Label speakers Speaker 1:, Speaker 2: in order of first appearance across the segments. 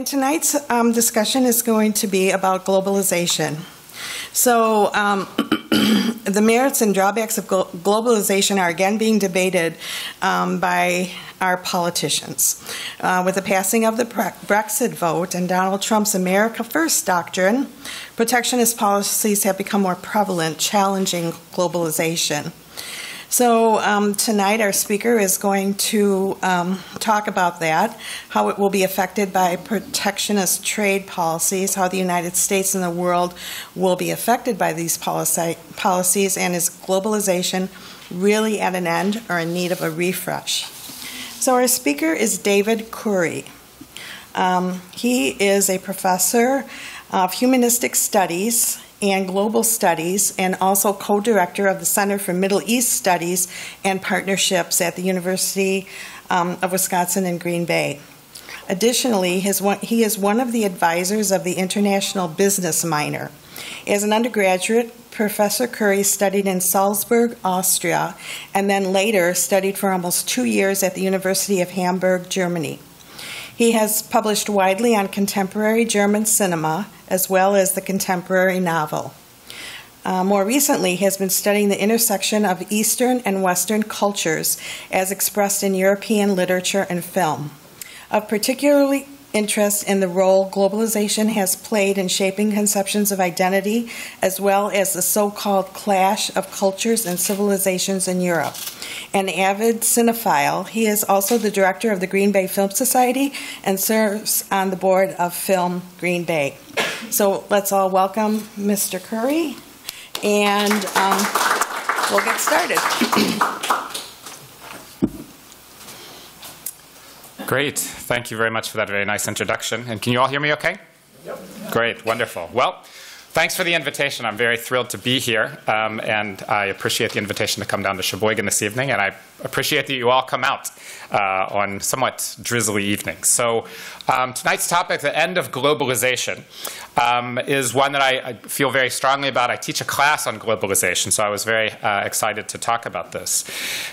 Speaker 1: And tonight's um, discussion is going to be about globalization. So, um, the merits and drawbacks of globalization are again being debated um, by our politicians. Uh, with the passing of the Brexit vote and Donald Trump's America First doctrine, protectionist policies have become more prevalent, challenging globalization. So, um, tonight our speaker is going to um, talk about that, how it will be affected by protectionist trade policies, how the United States and the world will be affected by these policy, policies, and is globalization really at an end or in need of a refresh? So, our speaker is David Coury. Um, he is a professor of humanistic studies and Global Studies, and also co director of the Center for Middle East Studies and Partnerships at the University um, of Wisconsin in Green Bay. Additionally, his, he is one of the advisors of the International Business Minor. As an undergraduate, Professor Coury studied in Salzburg, Austria, and then later studied for almost two years at the University of Hamburg, Germany. He has published widely on contemporary German cinema as well as the contemporary novel. Uh, more recently, he has been studying the intersection of Eastern and Western cultures as expressed in European literature and film. Of particularly interest in the role globalization has played in shaping conceptions of identity, as well as the so called clash of cultures and civilizations in Europe. An avid cinephile, he is also the director of the Green Bay Film Society and serves on the board of Film Green Bay. So let's all welcome Mr. Coury, and um, we'll get started.
Speaker 2: Great. Thank you very much for that very nice introduction. And can you all hear me okay? Yep. Great. Wonderful. Well, thanks for the invitation. I'm very thrilled to be here. Um, and I appreciate the invitation to come down to Sheboygan this evening. And I appreciate that you all come out uh, on somewhat drizzly evenings. So, um, tonight's topic, the end of globalization, um, is one that I, I, feel very strongly about. I teach a class on globalization, so I was very uh, excited to talk about this.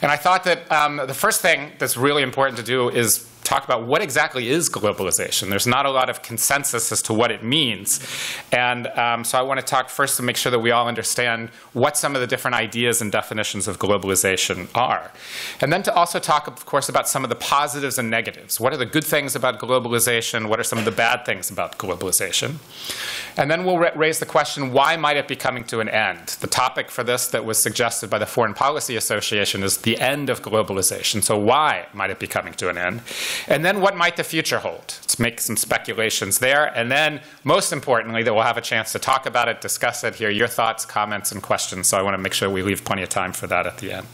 Speaker 2: And I thought that um, the first thing that's really important to do is talk about what exactly is globalization. There's not a lot of consensus as to what it means. And um, so I want to talk first to make sure that we all understand what some of the different ideas and definitions of globalization are. And then to also talk, of course, about some of the positives and negatives. What are the good things about globalization? What are some of the bad things about globalization? And then we'll raise the question why might it be coming to an end? The topic for this that was suggested by the Foreign Policy Association is the end of globalization. So, why might it be coming to an end? And then what might the future hold? Let's make some speculations there. And then, most importantly, that we'll have a chance to talk about it, discuss it, hear your thoughts, comments, and questions. So I want to make sure we leave plenty of time for that at the end.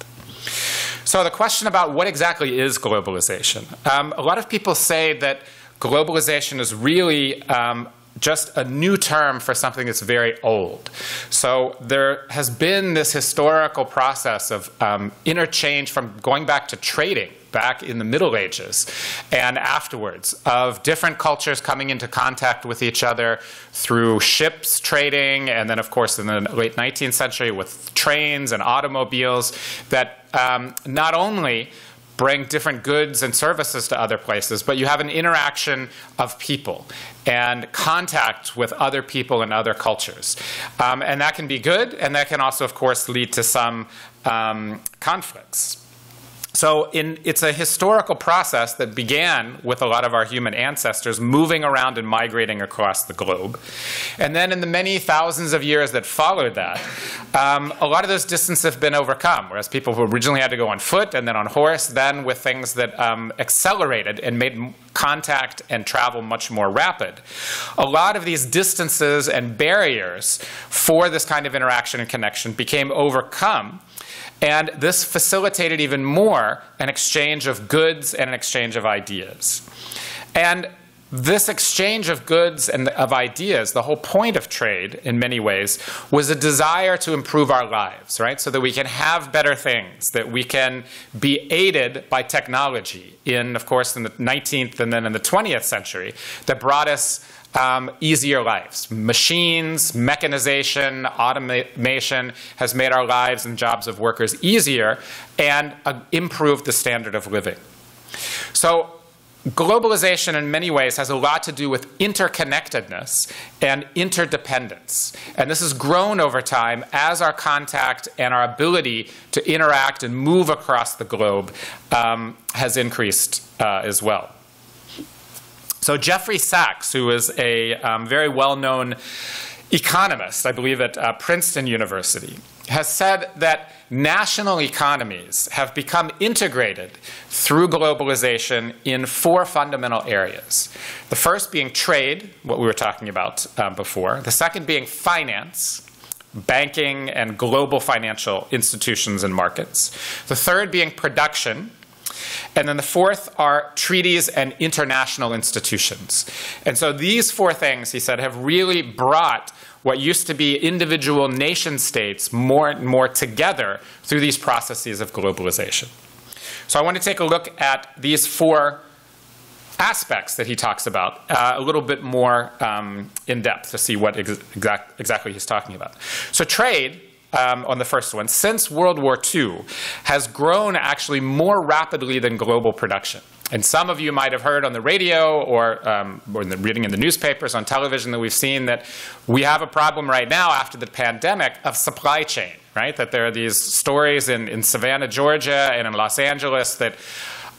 Speaker 2: So the question about what exactly is globalization? Um, a lot of people say that globalization is really um, just a new term for something that's very old. So there has been this historical process of um, interchange from going back to trading back in the Middle Ages and afterwards of different cultures coming into contact with each other through ships trading, and then, of course, in the late 19th century with trains and automobiles that um, not only bring different goods and services to other places, but you have an interaction of people and contact with other people and other cultures. Um, and that can be good, and that can also, of course, lead to some um, conflicts. So in, it's a historical process that began with a lot of our human ancestors moving around and migrating across the globe. And then in the many thousands of years that followed that, um, a lot of those distances have been overcome, whereas people who originally had to go on foot and then on horse, then with things that um, accelerated and made contact and travel much more rapid. A lot of these distances and barriers for this kind of interaction and connection became overcome and this facilitated even more an exchange of goods and an exchange of ideas. And this exchange of goods and of ideas, the whole point of trade in many ways, was a desire to improve our lives, right? So that we can have better things, that we can be aided by technology in, of course, in the 19th and then in the 20th century, that brought us um, easier lives. Machines, mechanization, automation has made our lives and jobs of workers easier and uh, improved the standard of living. So globalization in many ways has a lot to do with interconnectedness and interdependence. And this has grown over time as our contact and our ability to interact and move across the globe um, has increased uh, as well. So, Jeffrey Sachs, who is a um, very well known economist, I believe at uh, Princeton University, has said that national economies have become integrated through globalization in four fundamental areas. The first being trade, what we were talking about um, before, the second being finance. Banking and global financial institutions and markets. The third being production, and then the fourth are treaties and international institutions. And so these four things, he said, have really brought what used to be individual nation states more and more together through these processes of globalization. So I want to take a look at these four aspects that he talks about uh, a little bit more um, in depth to see what ex exact, exactly he's talking about. So trade, um, on the first one, since World War II, has grown actually more rapidly than global production. And some of you might have heard on the radio or, um, or in the, reading in the newspapers, on television, that we've seen that we have a problem right now after the pandemic of supply chain, right? That there are these stories in, in Savannah, Georgia, and in Los Angeles that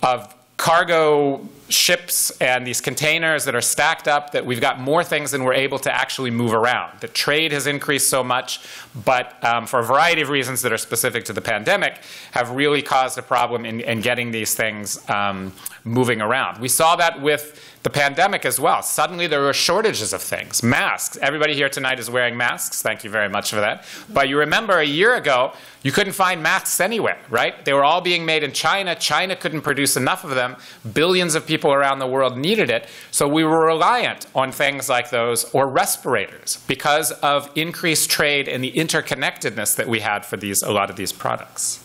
Speaker 2: of cargo ships and these containers that are stacked up that we've got more things than we're able to actually move around. The trade has increased so much, but um, for a variety of reasons that are specific to the pandemic, have really caused a problem in, in getting these things um, moving around. We saw that with the pandemic as well. Suddenly there were shortages of things. Masks. Everybody here tonight is wearing masks. Thank you very much for that. But you remember a year ago, you couldn't find masks anywhere, right? They were all being made in China. China couldn't produce enough of them. Billions of people around the world needed it. So we were reliant on things like those or respirators because of increased trade and the interconnectedness that we had for these a lot of these products.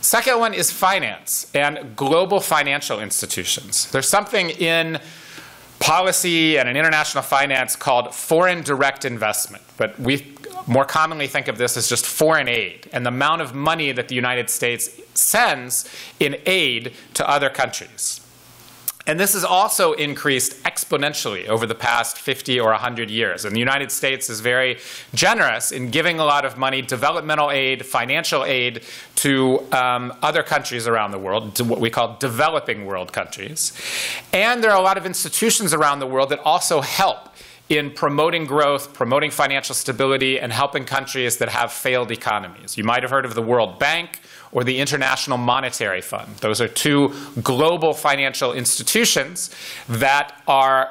Speaker 2: Second one is finance and global financial institutions. There's something in policy and in international finance called foreign direct investment, but we more commonly think of this as just foreign aid and the amount of money that the United States sends in aid to other countries. And this has also increased exponentially over the past 50 or 100 years. And the United States is very generous in giving a lot of money, developmental aid, financial aid, to um, other countries around the world, to what we call developing world countries. And there are a lot of institutions around the world that also help in promoting growth, promoting financial stability, and helping countries that have failed economies. You might have heard of the World Bank or the International Monetary Fund. Those are two global financial institutions that are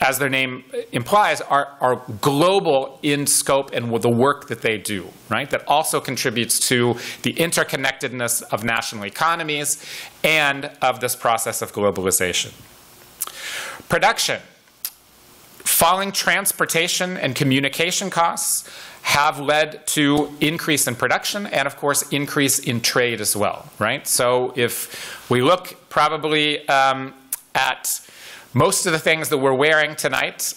Speaker 2: as their name implies, are, are global in scope and with the work that they do, right? That also contributes to the interconnectedness of national economies and of this process of globalization. Production. Falling transportation and communication costs have led to increase in production and of course increase in trade as well, right? So if we look probably um, at most of the things that we're wearing tonight,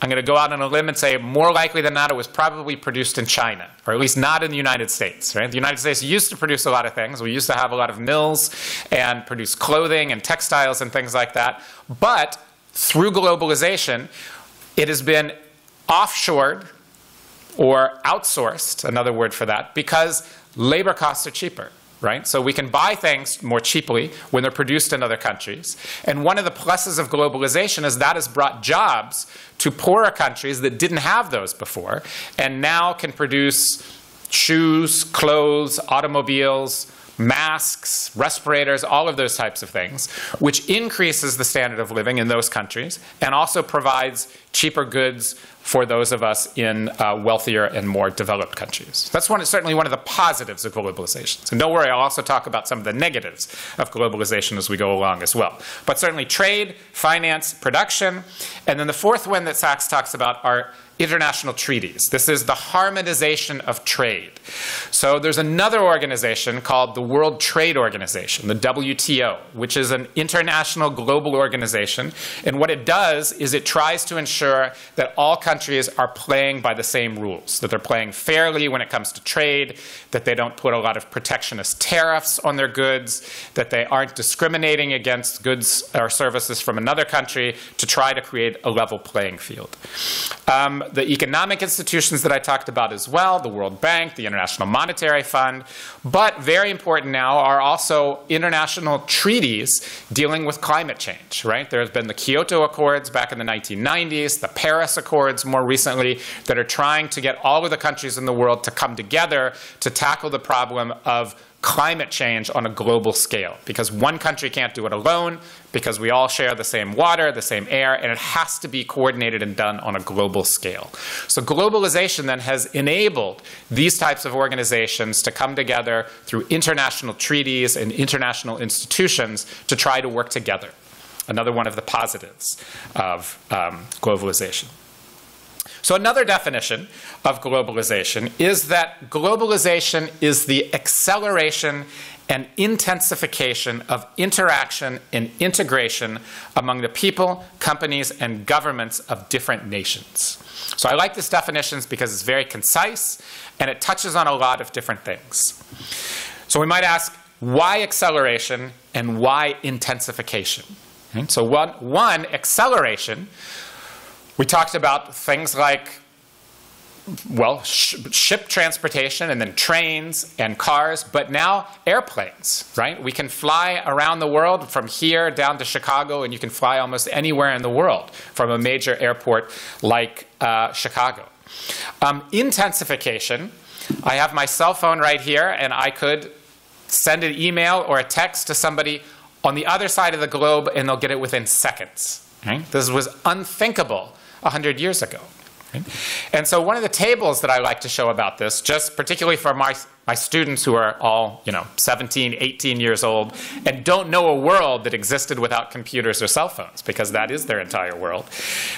Speaker 2: I'm going to go out on a limb and say more likely than not it was probably produced in China, or at least not in the United States. Right? The United States used to produce a lot of things. We used to have a lot of mills and produce clothing and textiles and things like that. But through globalization, it has been offshored or outsourced, another word for that, because labor costs are cheaper. Right? So we can buy things more cheaply when they're produced in other countries. And one of the pluses of globalization is that has brought jobs to poorer countries that didn't have those before and now can produce shoes, clothes, automobiles, masks, respirators, all of those types of things, which increases the standard of living in those countries and also provides cheaper goods for those of us in uh, wealthier and more developed countries. That's one, certainly one of the positives of globalization. So don't worry, I'll also talk about some of the negatives of globalization as we go along as well. But certainly trade, finance, production, and then the fourth one that Sachs talks about are international treaties. This is the harmonization of trade. So there's another organization called the World Trade Organization, the WTO, which is an international global organization. And what it does is it tries to ensure that all countries are playing by the same rules, that they're playing fairly when it comes to trade, that they don't put a lot of protectionist tariffs on their goods, that they aren't discriminating against goods or services from another country to try to create a level playing field. Um, the economic institutions that I talked about as well, the World Bank, the International Monetary Fund, but very important now are also international treaties dealing with climate change, right? There's been the Kyoto Accords back in the 1990s, the Paris Accords more recently, that are trying to get all of the countries in the world to come together to tackle the problem of climate change on a global scale because one country can't do it alone because we all share the same water, the same air, and it has to be coordinated and done on a global scale. So globalization then has enabled these types of organizations to come together through international treaties and international institutions to try to work together. Another one of the positives of um, globalization. So, another definition of globalization is that globalization is the acceleration and intensification of interaction and integration among the people, companies, and governments of different nations. So, I like this definition because it's very concise and it touches on a lot of different things. So, we might ask why acceleration and why intensification? Okay? So, one, one acceleration we talked about things like, well, sh ship transportation and then trains and cars, but now airplanes, right? We can fly around the world from here down to Chicago, and you can fly almost anywhere in the world from a major airport like uh, Chicago. Um, intensification, I have my cell phone right here, and I could send an email or a text to somebody on the other side of the globe, and they'll get it within seconds. Right? This was unthinkable 100 years ago. And so one of the tables that I like to show about this, just particularly for my, my students who are all, you know, 17, 18 years old and don't know a world that existed without computers or cell phones, because that is their entire world,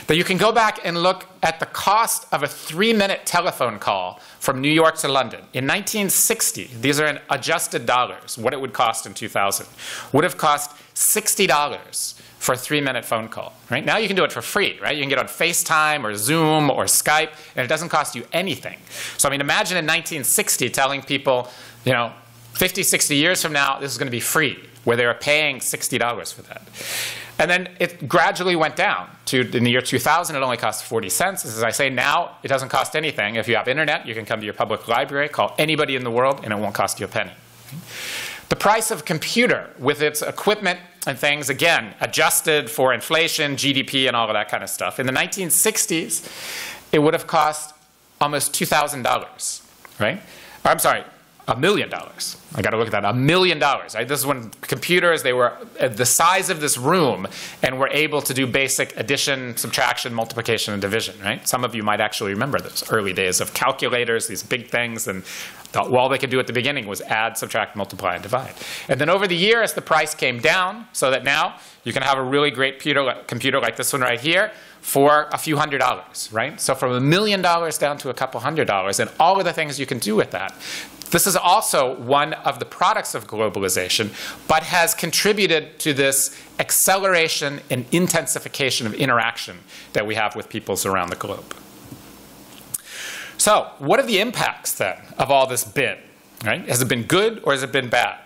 Speaker 2: that you can go back and look at the cost of a three-minute telephone call from New York to London. In 1960, these are in adjusted dollars, what it would cost in 2000, would have cost $60 for a three minute phone call. Right? Now you can do it for free, right? You can get on FaceTime or Zoom or Skype, and it doesn't cost you anything. So I mean, imagine in 1960 telling people, you know, 50, 60 years from now, this is going to be free, where they were paying $60 for that. And then it gradually went down to in the year 2000, it only cost 40 cents. As I say now, it doesn't cost anything. If you have internet, you can come to your public library, call anybody in the world, and it won't cost you a penny. The price of a computer with its equipment and things, again, adjusted for inflation, GDP, and all of that kind of stuff. In the 1960s, it would have cost almost $2,000, right? I'm sorry, a million dollars. I got to look at that. A million dollars. Right? This is when computers they were the size of this room and were able to do basic addition, subtraction, multiplication, and division. Right? Some of you might actually remember those early days of calculators, these big things, and the, all they could do at the beginning was add, subtract, multiply, and divide. And then over the years, the price came down so that now you can have a really great computer, computer like this one right here for a few hundred dollars, right? So from a million dollars down to a couple hundred dollars, and all of the things you can do with that. This is also one of the products of globalization, but has contributed to this acceleration and intensification of interaction that we have with peoples around the globe. So, what are the impacts then of all this been? Right? Has it been good or has it been bad?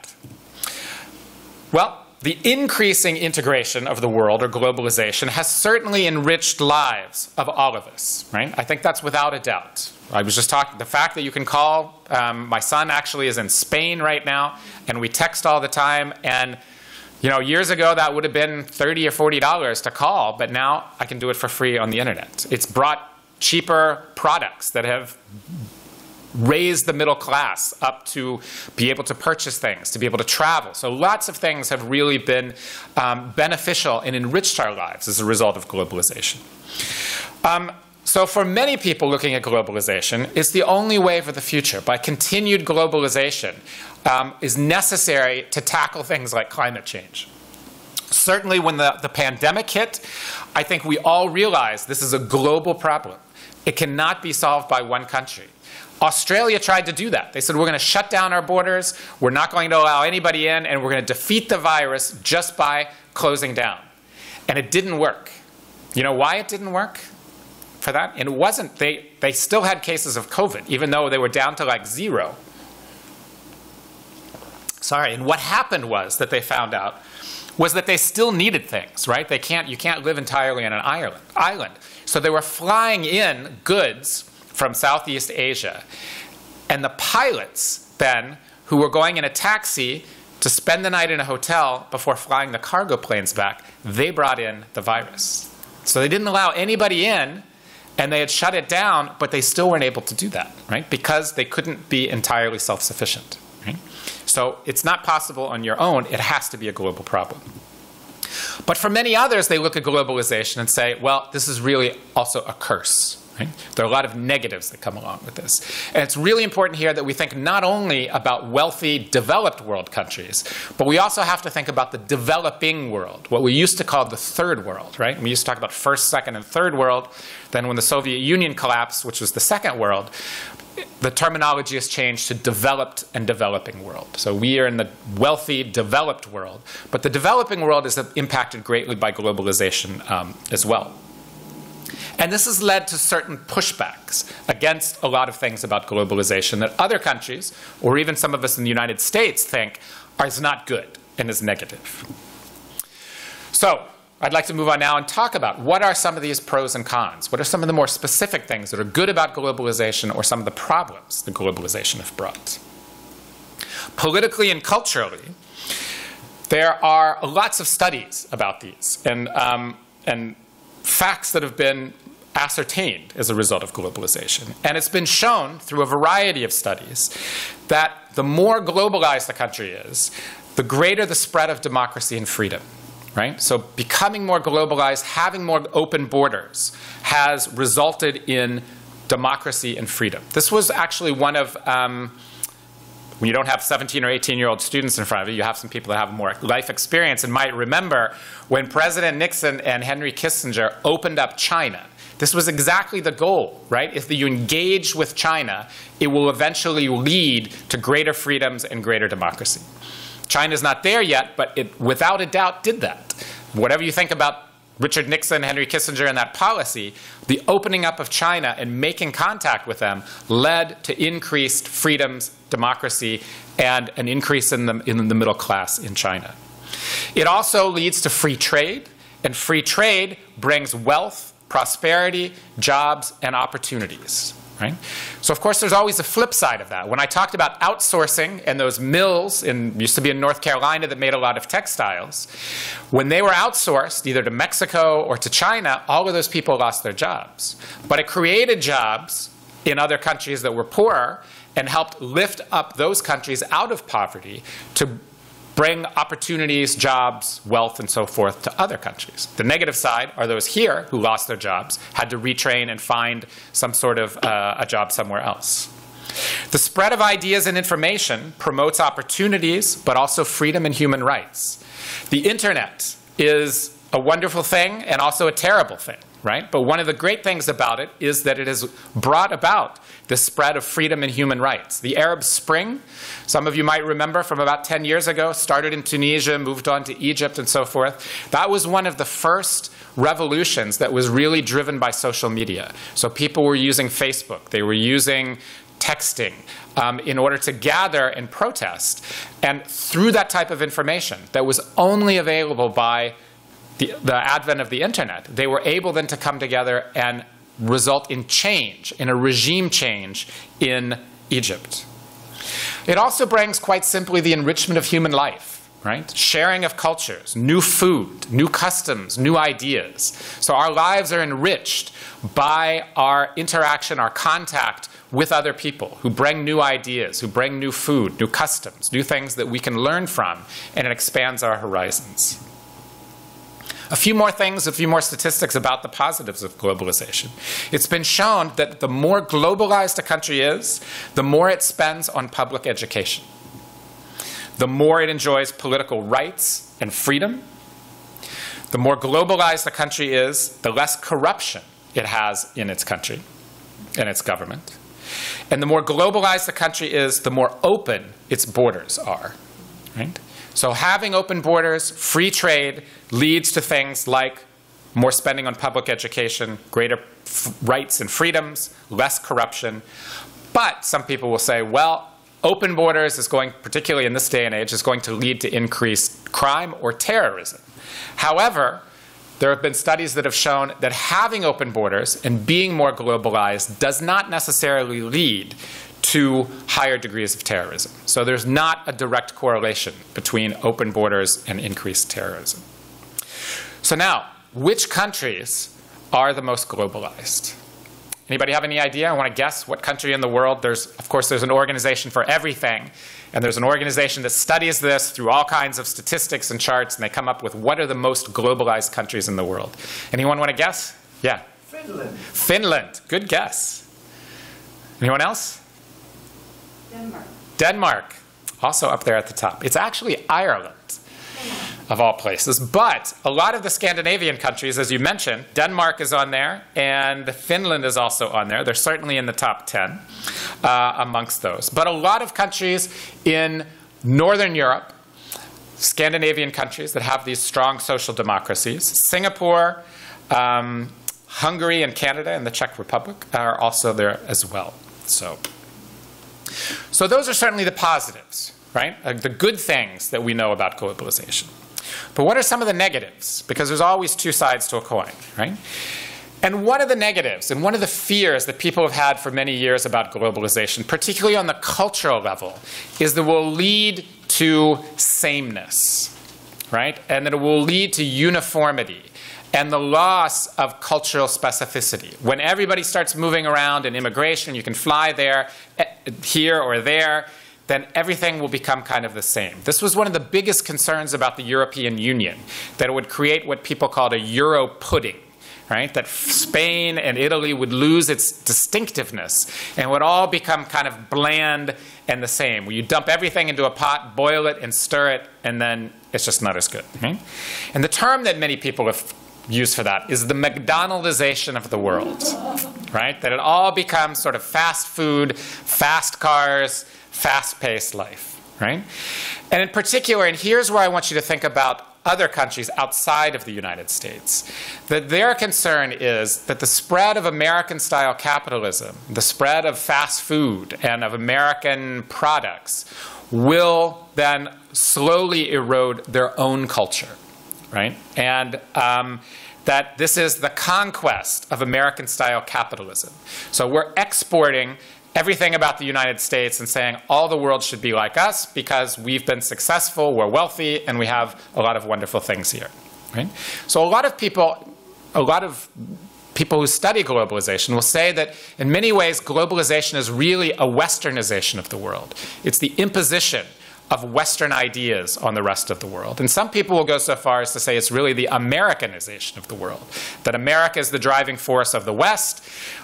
Speaker 2: Well, the increasing integration of the world or globalization has certainly enriched lives of all of us, right? I think that's without a doubt. I was just talking, the fact that you can call, um, my son actually is in Spain right now, and we text all the time, and you know, years ago that would have been 30 or $40 to call, but now I can do it for free on the internet. It's brought cheaper products that have raised the middle class up to be able to purchase things, to be able to travel. So lots of things have really been um, beneficial and enriched our lives as a result of globalization. Um, so for many people looking at globalization, it's the only way for the future. By continued globalization um, is necessary to tackle things like climate change. Certainly when the, the pandemic hit, I think we all realized this is a global problem. It cannot be solved by one country. Australia tried to do that. They said, we're going to shut down our borders, we're not going to allow anybody in, and we're going to defeat the virus just by closing down. And it didn't work. You know why it didn't work? for that. And it wasn't, they, they still had cases of COVID, even though they were down to like zero. Sorry, and what happened was that they found out was that they still needed things, right? They can't, you can't live entirely on an island. island. So they were flying in goods from Southeast Asia. And the pilots then, who were going in a taxi to spend the night in a hotel before flying the cargo planes back, they brought in the virus. So they didn't allow anybody in and they had shut it down, but they still weren't able to do that, right? Because they couldn't be entirely self sufficient. Right? So it's not possible on your own, it has to be a global problem. But for many others, they look at globalization and say, well, this is really also a curse. Right? There are a lot of negatives that come along with this. And it's really important here that we think not only about wealthy, developed world countries, but we also have to think about the developing world, what we used to call the third world, right? We used to talk about first, second, and third world. Then when the Soviet Union collapsed, which was the second world, the terminology has changed to developed and developing world. So we are in the wealthy, developed world, but the developing world is impacted greatly by globalization um, as well. And this has led to certain pushbacks against a lot of things about globalization that other countries, or even some of us in the United States, think is not good and is negative. So, I'd like to move on now and talk about what are some of these pros and cons? What are some of the more specific things that are good about globalization or some of the problems that globalization has brought? Politically and culturally, there are lots of studies about these and, um, and facts that have been ascertained as a result of globalization. And it's been shown through a variety of studies that the more globalized the country is, the greater the spread of democracy and freedom. Right? So becoming more globalized, having more open borders has resulted in democracy and freedom. This was actually one of um, when you don't have 17 or 18 year old students in front of you, you have some people that have more life experience and might remember when President Nixon and Henry Kissinger opened up China this was exactly the goal, right? If you engage with China, it will eventually lead to greater freedoms and greater democracy. China's not there yet, but it without a doubt did that. Whatever you think about Richard Nixon, Henry Kissinger, and that policy, the opening up of China and making contact with them led to increased freedoms, democracy, and an increase in the, in the middle class in China. It also leads to free trade, and free trade brings wealth prosperity, jobs, and opportunities. Right? So of course there's always a flip side of that. When I talked about outsourcing and those mills in used to be in North Carolina that made a lot of textiles, when they were outsourced either to Mexico or to China, all of those people lost their jobs. But it created jobs in other countries that were poorer and helped lift up those countries out of poverty to bring opportunities, jobs, wealth, and so forth to other countries. The negative side are those here who lost their jobs, had to retrain and find some sort of uh, a job somewhere else. The spread of ideas and information promotes opportunities, but also freedom and human rights. The internet is a wonderful thing and also a terrible thing right? But one of the great things about it is that it has brought about the spread of freedom and human rights. The Arab Spring, some of you might remember from about 10 years ago, started in Tunisia, moved on to Egypt, and so forth. That was one of the first revolutions that was really driven by social media. So people were using Facebook, they were using texting um, in order to gather and protest. And through that type of information that was only available by the, the advent of the internet, they were able then to come together and result in change, in a regime change in Egypt. It also brings, quite simply, the enrichment of human life, right? Sharing of cultures, new food, new customs, new ideas. So our lives are enriched by our interaction, our contact with other people who bring new ideas, who bring new food, new customs, new things that we can learn from, and it expands our horizons. A few more things, a few more statistics about the positives of globalization. It's been shown that the more globalized a country is, the more it spends on public education. The more it enjoys political rights and freedom. The more globalized a country is, the less corruption it has in its country, in its government. And the more globalized the country is, the more open its borders are. Right? So having open borders, free trade, leads to things like more spending on public education, greater rights and freedoms, less corruption. But some people will say, well, open borders is going, particularly in this day and age, is going to lead to increased crime or terrorism. However, there have been studies that have shown that having open borders and being more globalized does not necessarily lead to higher degrees of terrorism. So there's not a direct correlation between open borders and increased terrorism. So now, which countries are the most globalized? Anybody have any idea? I want to guess what country in the world? There's, of course, there's an organization for everything. And there's an organization that studies this through all kinds of statistics and charts, and they come up with what are the most globalized countries in the world. Anyone want to guess? Yeah.
Speaker 3: Finland.
Speaker 2: Finland. Good guess. Anyone else?
Speaker 4: Denmark.
Speaker 2: Denmark. Also up there at the top. It's actually Ireland of all places. But a lot of the Scandinavian countries, as you mentioned, Denmark is on there, and Finland is also on there. They're certainly in the top 10 uh, amongst those. But a lot of countries in Northern Europe, Scandinavian countries that have these strong social democracies, Singapore, um, Hungary, and Canada, and the Czech Republic are also there as well. So, so those are certainly the positives, right? Uh, the good things that we know about globalization. But what are some of the negatives? Because there's always two sides to a coin, right? And one of the negatives and one of the fears that people have had for many years about globalization, particularly on the cultural level, is that it will lead to sameness, right? And that it will lead to uniformity and the loss of cultural specificity. When everybody starts moving around in immigration, you can fly there, eh, here or there, then everything will become kind of the same. This was one of the biggest concerns about the European Union, that it would create what people called a Euro pudding. Right? That Spain and Italy would lose its distinctiveness and would all become kind of bland and the same. Where you dump everything into a pot, boil it, and stir it, and then it's just not as good. Right? And the term that many people have used for that is the McDonaldization of the world. Right? That it all becomes sort of fast food, fast cars, fast paced life, right? And in particular, and here's where I want you to think about other countries outside of the United States, that their concern is that the spread of American style capitalism, the spread of fast food and of American products, will then slowly erode their own culture, right? And um, that this is the conquest of American style capitalism. So we're exporting everything about the United States and saying all the world should be like us because we've been successful, we're wealthy, and we have a lot of wonderful things here. Right? So a lot of people, a lot of people who study globalization will say that in many ways globalization is really a westernization of the world. It's the imposition of Western ideas on the rest of the world. And some people will go so far as to say it's really the Americanization of the world, that America is the driving force of the West.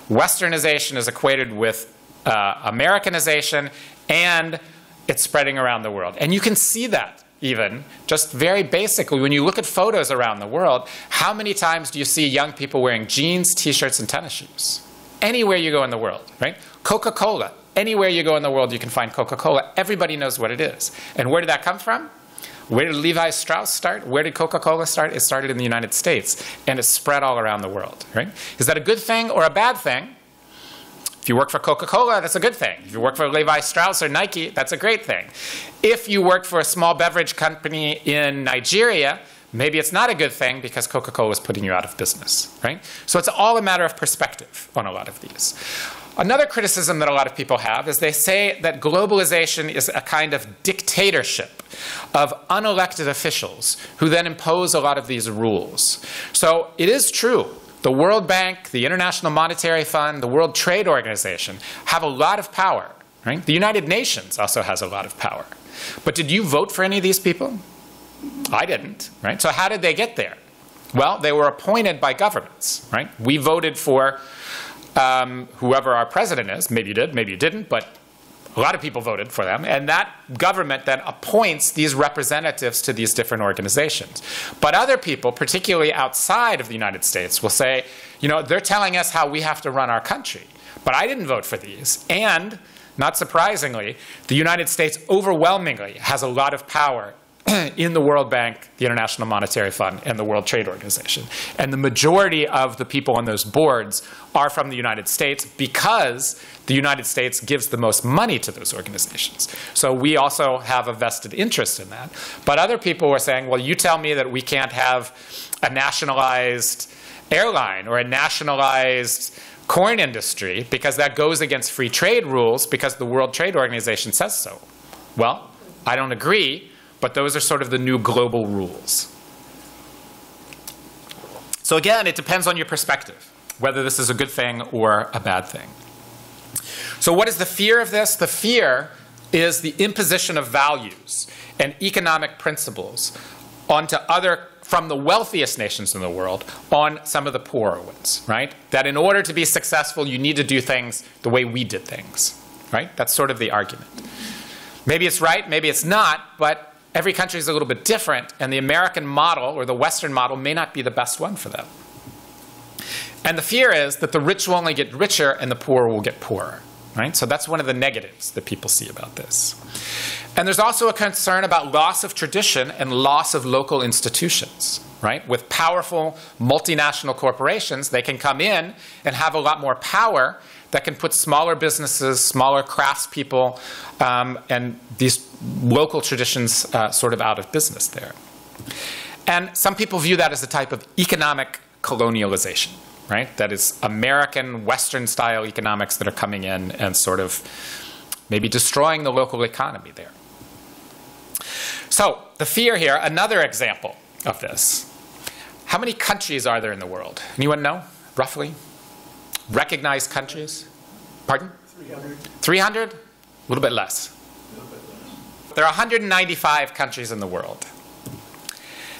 Speaker 2: Westernization is equated with uh, Americanization, and it's spreading around the world. And you can see that even just very basically when you look at photos around the world. How many times do you see young people wearing jeans, t shirts, and tennis shoes? Anywhere you go in the world, right? Coca Cola. Anywhere you go in the world, you can find Coca Cola. Everybody knows what it is. And where did that come from? Where did Levi Strauss start? Where did Coca Cola start? It started in the United States and it spread all around the world, right? Is that a good thing or a bad thing? If you work for Coca Cola, that's a good thing. If you work for Levi Strauss or Nike, that's a great thing. If you work for a small beverage company in Nigeria, maybe it's not a good thing because Coca Cola is putting you out of business, right? So it's all a matter of perspective on a lot of these. Another criticism that a lot of people have is they say that globalization is a kind of dictatorship of unelected officials who then impose a lot of these rules. So it is true the World Bank, the International Monetary Fund, the World Trade Organization have a lot of power. Right? The United Nations also has a lot of power. But did you vote for any of these people? I didn't. Right? So how did they get there? Well, they were appointed by governments. Right? We voted for um, whoever our president is. Maybe you did, maybe you didn't, but a lot of people voted for them, and that government then appoints these representatives to these different organizations. But other people, particularly outside of the United States, will say, you know, they're telling us how we have to run our country. But I didn't vote for these. And, not surprisingly, the United States overwhelmingly has a lot of power in the World Bank, the International Monetary Fund, and the World Trade Organization. And the majority of the people on those boards are from the United States because the United States gives the most money to those organizations. So we also have a vested interest in that. But other people were saying, well, you tell me that we can't have a nationalized airline or a nationalized corn industry because that goes against free trade rules because the World Trade Organization says so. Well, I don't agree, but those are sort of the new global rules. So again, it depends on your perspective, whether this is a good thing or a bad thing. So what is the fear of this? The fear is the imposition of values and economic principles onto other from the wealthiest nations in the world on some of the poorer ones, right? That in order to be successful, you need to do things the way we did things, right? That's sort of the argument. Maybe it's right, maybe it's not, but every country is a little bit different, and the American model or the Western model may not be the best one for them. And the fear is that the rich will only get richer and the poor will get poorer. Right? So that's one of the negatives that people see about this. And there's also a concern about loss of tradition and loss of local institutions. Right? With powerful multinational corporations, they can come in and have a lot more power that can put smaller businesses, smaller craftspeople, um, and these local traditions uh, sort of out of business there. And some people view that as a type of economic colonialization, right? That is American, Western style economics that are coming in and sort of maybe destroying the local economy there. So, the fear here, another example of this. How many countries are there in the world? Anyone know, roughly? Recognized countries? Pardon? 300. 300? A little bit less. There are 195 countries in the world.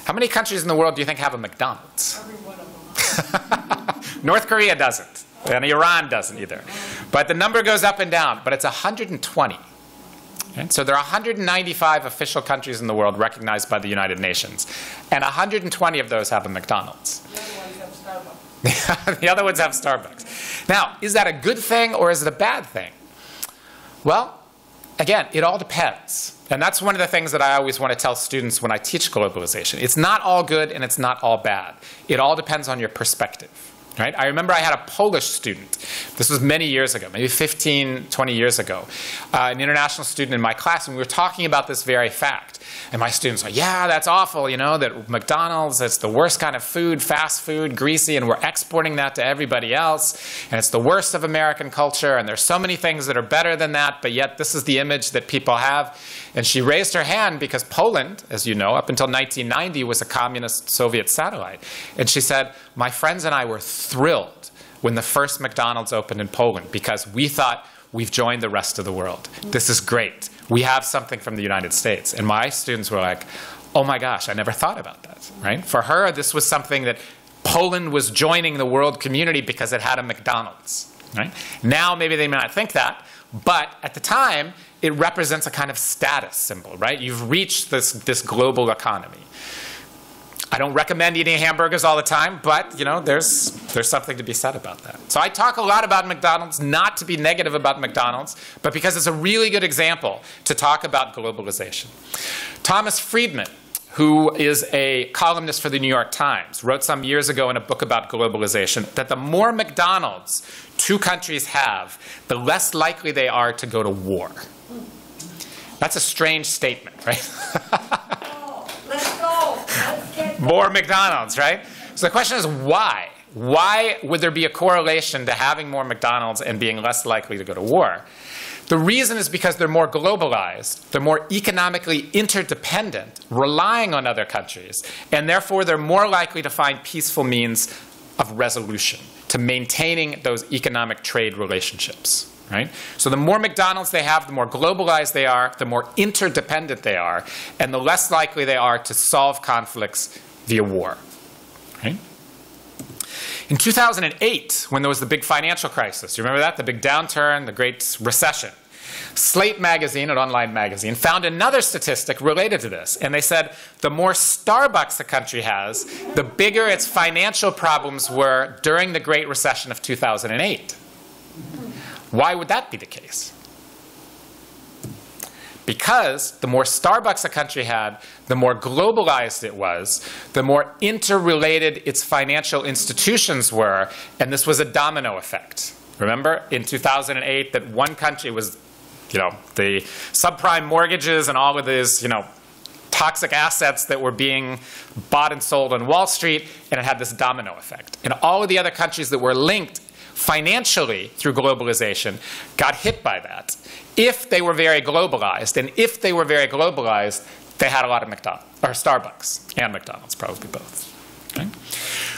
Speaker 2: How many countries in the world do you think have a McDonald's?
Speaker 4: Every one of
Speaker 2: them. North Korea doesn't, and Iran doesn't either. But the number goes up and down, but it's 120. Okay? So there are 195 official countries in the world recognized by the United Nations, and 120 of those have a McDonald's. the other ones have Starbucks. Now, is that a good thing or is it a bad thing? Well, again, it all depends. And that's one of the things that I always want to tell students when I teach globalization. It's not all good and it's not all bad. It all depends on your perspective. Right? I remember I had a Polish student. This was many years ago, maybe 15, 20 years ago. Uh, an international student in my class, and we were talking about this very fact. And my students are, yeah, that's awful, you know, that McDonald's, it's the worst kind of food, fast food, greasy, and we're exporting that to everybody else. And it's the worst of American culture, and there's so many things that are better than that, but yet this is the image that people have. And she raised her hand because Poland, as you know, up until 1990 was a communist Soviet satellite. And she said, my friends and I were thrilled when the first McDonald's opened in Poland because we thought we've joined the rest of the world. This is great we have something from the United States. And my students were like, oh my gosh, I never thought about that, right? For her, this was something that Poland was joining the world community because it had a McDonald's, right? Now, maybe they may not think that, but at the time, it represents a kind of status symbol, right? You've reached this, this global economy. I don't recommend eating hamburgers all the time, but you know, there's there's something to be said about that. So I talk a lot about McDonald's, not to be negative about McDonald's, but because it's a really good example to talk about globalization. Thomas Friedman, who is a columnist for the New York Times, wrote some years ago in a book about globalization that the more McDonald's two countries have, the less likely they are to go to war. That's a strange statement, right? Oh, More McDonald's, right? So the question is why? Why would there be a correlation to having more McDonald's and being less likely to go to war? The reason is because they're more globalized, they're more economically interdependent, relying on other countries, and therefore they're more likely to find peaceful means of resolution, to maintaining those economic trade relationships. Right? So the more McDonald's they have, the more globalized they are, the more interdependent they are, and the less likely they are to solve conflicts via war. Right? In 2008, when there was the big financial crisis, you remember that? The big downturn, the great recession. Slate magazine, an online magazine, found another statistic related to this. And they said the more Starbucks a country has, the bigger its financial problems were during the Great Recession of 2008. Why would that be the case? because the more Starbucks a country had, the more globalized it was, the more interrelated its financial institutions were, and this was a domino effect. Remember in 2008 that one country was, you know, the subprime mortgages and all of these, you know, toxic assets that were being bought and sold on Wall Street, and it had this domino effect. And all of the other countries that were linked financially through globalization got hit by that. If they were very globalized, and if they were very globalized, they had a lot of McDonald's, or Starbucks, and McDonald's, probably both. Okay?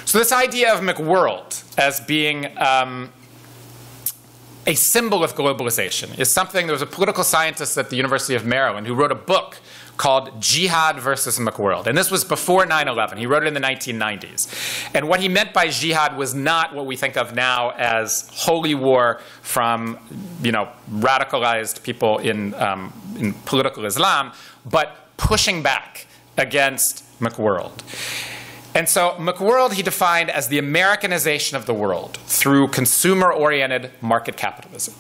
Speaker 2: So this idea of McWorld as being um, a symbol of globalization is something, there was a political scientist at the University of Maryland who wrote a book called Jihad versus McWorld. And this was before 9 11. He wrote it in the 1990s. And what he meant by jihad was not what we think of now as holy war from you know, radicalized people in, um, in political Islam, but pushing back against McWorld. And so McWorld he defined as the Americanization of the world through consumer oriented market capitalism.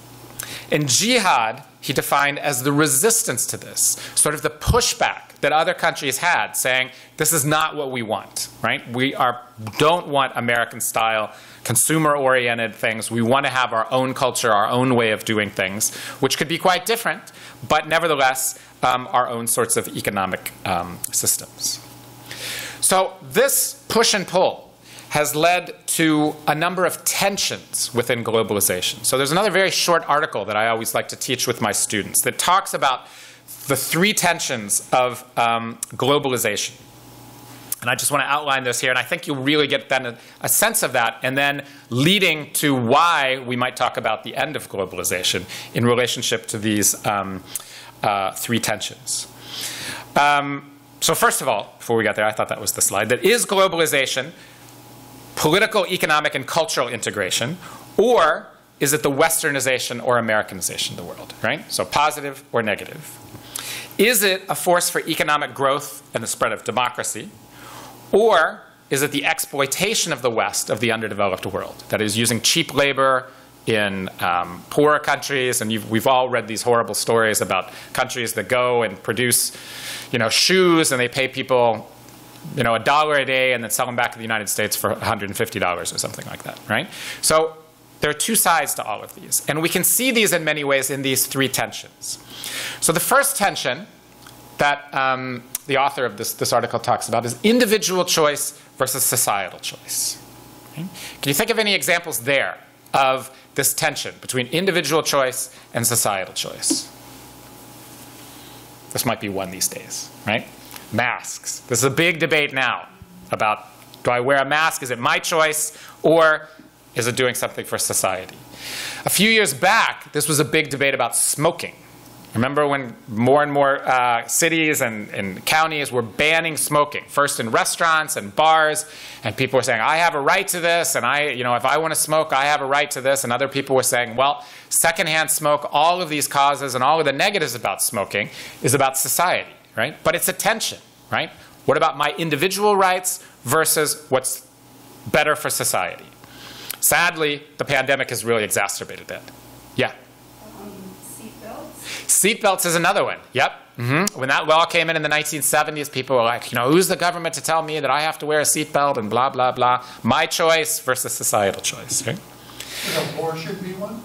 Speaker 2: And jihad he defined as the resistance to this, sort of the pushback that other countries had, saying, this is not what we want, right? We are, don't want American style, consumer oriented things. We want to have our own culture, our own way of doing things, which could be quite different, but nevertheless, um, our own sorts of economic um, systems. So, this push and pull has led to a number of tensions within globalization. So there's another very short article that I always like to teach with my students that talks about the three tensions of um, globalization. And I just want to outline this here, and I think you'll really get then a, a, sense of that, and then leading to why we might talk about the end of globalization in relationship to these um, uh, three tensions. Um, so first of all, before we got there, I thought that was the slide, that is globalization political, economic, and cultural integration, or is it the westernization or Americanization of the world, right? So positive or negative. Is it a force for economic growth and the spread of democracy, or is it the exploitation of the West of the underdeveloped world? That is, using cheap labor in um, poorer countries, and we've all read these horrible stories about countries that go and produce, you know, shoes, and they pay people you know, a dollar a day and then sell them back to the United States for $150 or something like that, right? So there are two sides to all of these. And we can see these in many ways in these three tensions. So the first tension that um, the author of this, this article talks about is individual choice versus societal choice. Okay? Can you think of any examples there of this tension between individual choice and societal choice? This might be one these days, right? masks. This is a big debate now about do I wear a mask? Is it my choice? Or is it doing something for society? A few years back, this was a big debate about smoking. Remember when more and more uh, cities and, and, counties were banning smoking, first in restaurants and bars, and people were saying, I have a right to this, and I, you know, if I want to smoke, I have a right to this, and other people were saying, well, secondhand smoke, all of these causes and all of the negatives about smoking is about society right? But it's a tension, right? What about my individual rights versus what's better for society? Sadly, the pandemic has really exacerbated that. Yeah.
Speaker 4: Seatbelts.
Speaker 2: Is another one. Yep. Mm-hmm. When that law came in in the 1970s, people were like, you know, who's the government to tell me that I have to wear a seatbelt and blah, blah, blah. My choice versus societal choice. Right?
Speaker 3: abortion be one?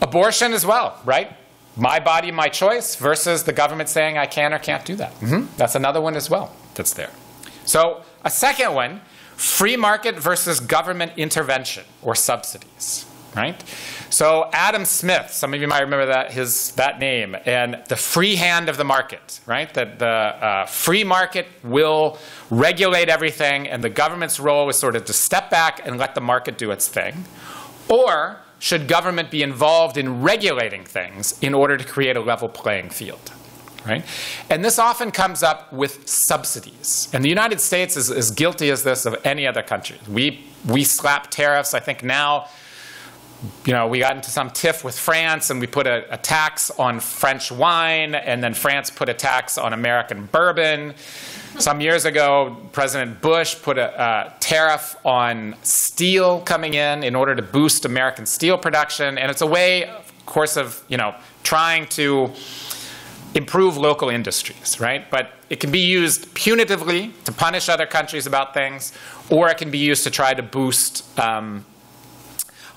Speaker 2: Abortion as well, right? my body, my choice versus the government saying I can or can't do that. Mm-hmm. That's another one as well that's there. So, a second one free market versus government intervention or subsidies, right? So, Adam Smith, some of you might remember that, his, that name, and the free hand of the market, right? That the uh, free market will regulate everything, and the government's role is sort of to step back and let the market do its thing. Or, should government be involved in regulating things in order to create a level playing field? Right? And this often comes up with subsidies. And the United States is as guilty as this of any other country. We, we slap tariffs, I think now, you know, we got into some tiff with France and we put a, a tax on French wine, and then France put a tax on American bourbon. Some years ago, President Bush put a, a, tariff on steel coming in in order to boost American steel production, and it's a way, of course, of you know trying to improve local industries, right? But it can be used punitively to punish other countries about things, or it can be used to try to boost um,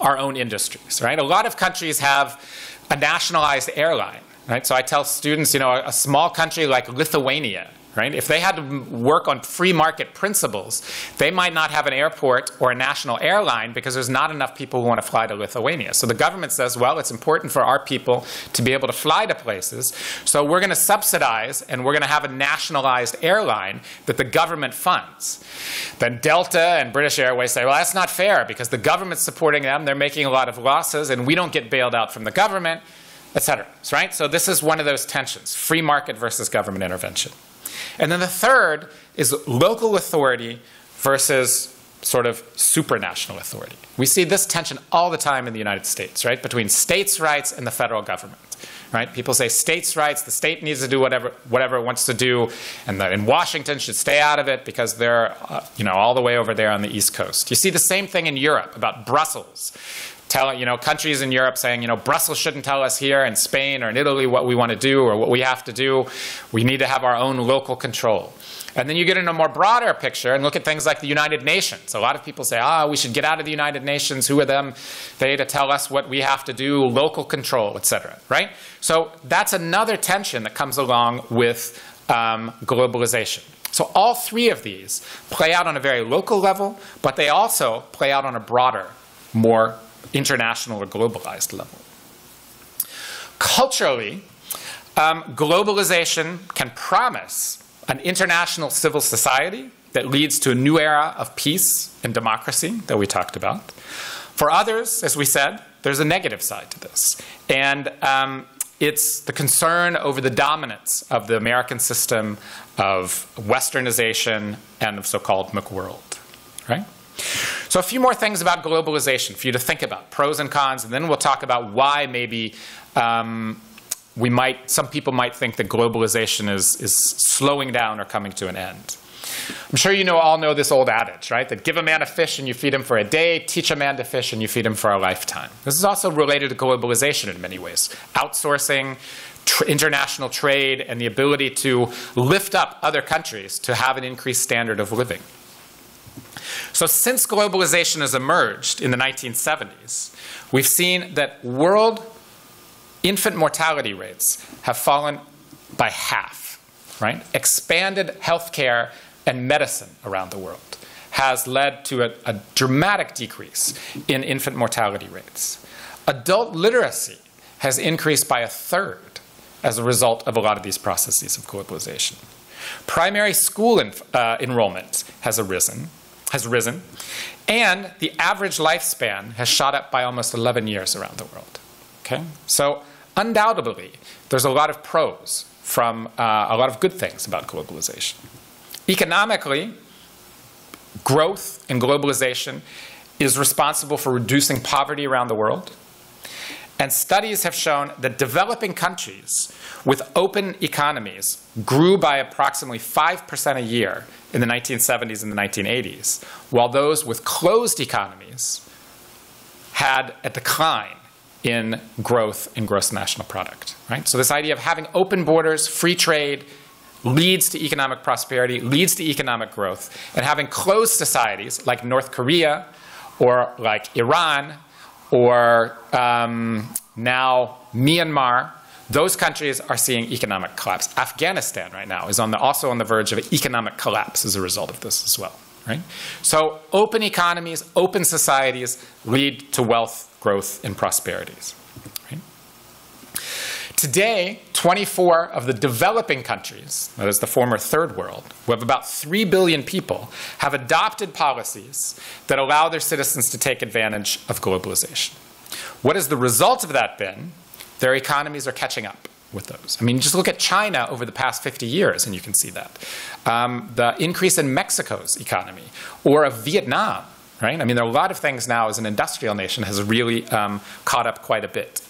Speaker 2: our own industries, right? A lot of countries have a nationalized airline, right? So I tell students, you know, a, small country like Lithuania, right? If they had to work on free market principles, they might not have an airport or a national airline because there's not enough people who want to fly to Lithuania. So the government says, well, it's important for our people to be able to fly to places, so we're going to subsidize and we're going to have a nationalized airline that the government funds. Then Delta and British Airways say, well, that's not fair because the government's supporting them, they're making a lot of losses, and we don't get bailed out from the government, et cetera. Right? So this is one of those tensions free market versus government intervention. And then the third is local authority versus sort of supranational authority. We see this tension all the time in the United States, right? Between states' rights and the federal government. Right? People say states' rights, the state needs to do whatever, whatever it wants to do, and that in Washington should stay out of it because they're uh, you know, all the way over there on the East Coast. You see the same thing in Europe about Brussels you know countries in Europe saying you know Brussels shouldn't tell us here in Spain or in Italy what we want to do or what we have to do. We need to have our own local control. And then you get in a more broader picture and look at things like the United Nations. A lot of people say, ah, we should get out of the United Nations. Who are them? They to tell us what we have to do, local control, et cetera, right? So that's another tension that comes along with um, globalization. So all three of these play out on a very local level, but they also play out on a broader, more international or globalized level. Culturally, um, globalization can promise an international civil society that leads to a new era of peace and democracy that we talked about. For others, as we said, there's a negative side to this. And um, it's the concern over the dominance of the American system of westernization and of so called McWorld. Right? So, a few more things about globalization for you to think about pros and cons, and then we'll talk about why maybe um, we might, some people might think that globalization is, is slowing down or coming to an end. I'm sure you know all know this old adage, right? That give a man a fish and you feed him for a day, teach a man to fish and you feed him for a lifetime. This is also related to globalization in many ways. Outsourcing, tr- international trade, and the ability to lift up other countries to have an increased standard of living. So, since globalization has emerged in the 1970s, we've seen that world infant mortality rates have fallen by half, right? Expanded healthcare and medicine around the world has led to a, a dramatic decrease in infant mortality rates. Adult literacy has increased by a third as a result of a lot of these processes of globalization. Primary school uh, enrollment has arisen, has risen, and the average lifespan has shot up by almost 11 years around the world. Okay? So, undoubtedly, there's a lot of pros from uh, a lot of good things about globalization. Economically, growth and globalization is responsible for reducing poverty around the world. And studies have shown that developing countries with open economies grew by approximately 5% a year in the 1970s and the 1980s, while those with closed economies had a decline in growth in gross national product. Right? So this idea of having open borders, free trade, leads to economic prosperity, leads to economic growth, and having closed societies like North Korea or like Iran or um, now Myanmar those countries are seeing economic collapse. Afghanistan right now is on the, also on the verge of economic collapse as a result of this as well. Right? So open economies, open societies lead to wealth, growth, and prosperities. Today, 24 of the developing countries, that is the former third world, who have about 3 billion people, have adopted policies that allow their citizens to take advantage of globalization. What has the result of that been? Their economies are catching up with those. I mean, just look at China over the past 50 years, and you can see that. Um, the increase in Mexico's economy or of Vietnam, right? I mean, there are a lot of things now as an industrial nation has really um, caught up quite a bit.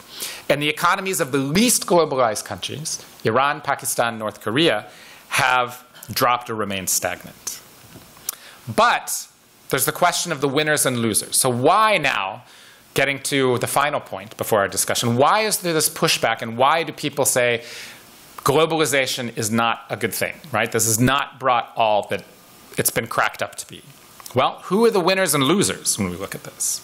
Speaker 2: And the economies of the least globalized countries, Iran, Pakistan, North Korea, have dropped or remained stagnant. But there's the question of the winners and losers. So, why now getting to the final point before our discussion, why is there this pushback and why do people say globalization is not a good thing, right? This has not brought all that it's been cracked up to be. Well, who are the winners and losers when we look at this?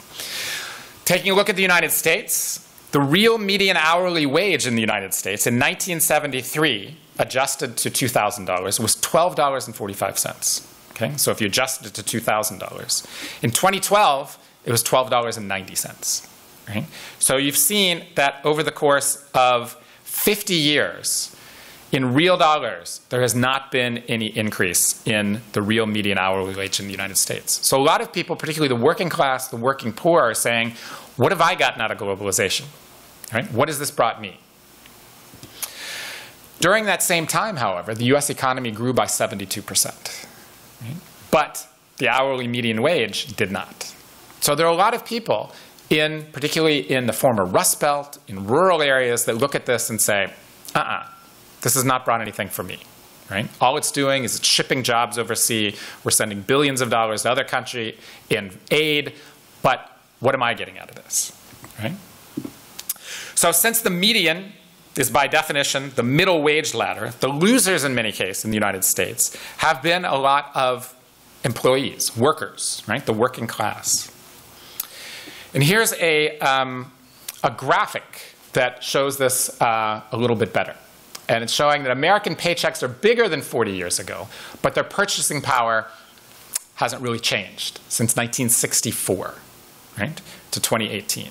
Speaker 2: Taking a look at the United States, the real median hourly wage in the United States in 1973, adjusted to $2,000, was $12.45. Okay, so if you adjusted it to $2,000. In 2012, it was $12.90. Right? So you've seen that over the course of 50 years, in real dollars, there has not been any increase in the real median hourly wage in the United States. So a lot of people, particularly the working class, the working poor, are saying, what have I gotten out of globalization? Right? What has this brought me? During that same time, however, the US economy grew by 72%. Right? But the hourly median wage did not. So there are a lot of people in, particularly in the former Rust Belt, in rural areas, that look at this and say, uh-uh, this has not brought anything for me. Right? All it's doing is it's shipping jobs overseas. We're sending billions of dollars to other countries in aid, but what am I getting out of this? Right? So since the median is by definition the middle wage ladder, the losers in many cases in the United States have been a lot of employees, workers, right? The working class. And here's a, um, a graphic that shows this uh, a little bit better. And it's showing that American paychecks are bigger than 40 years ago, but their purchasing power hasn't really changed since 1964, right, to 2018.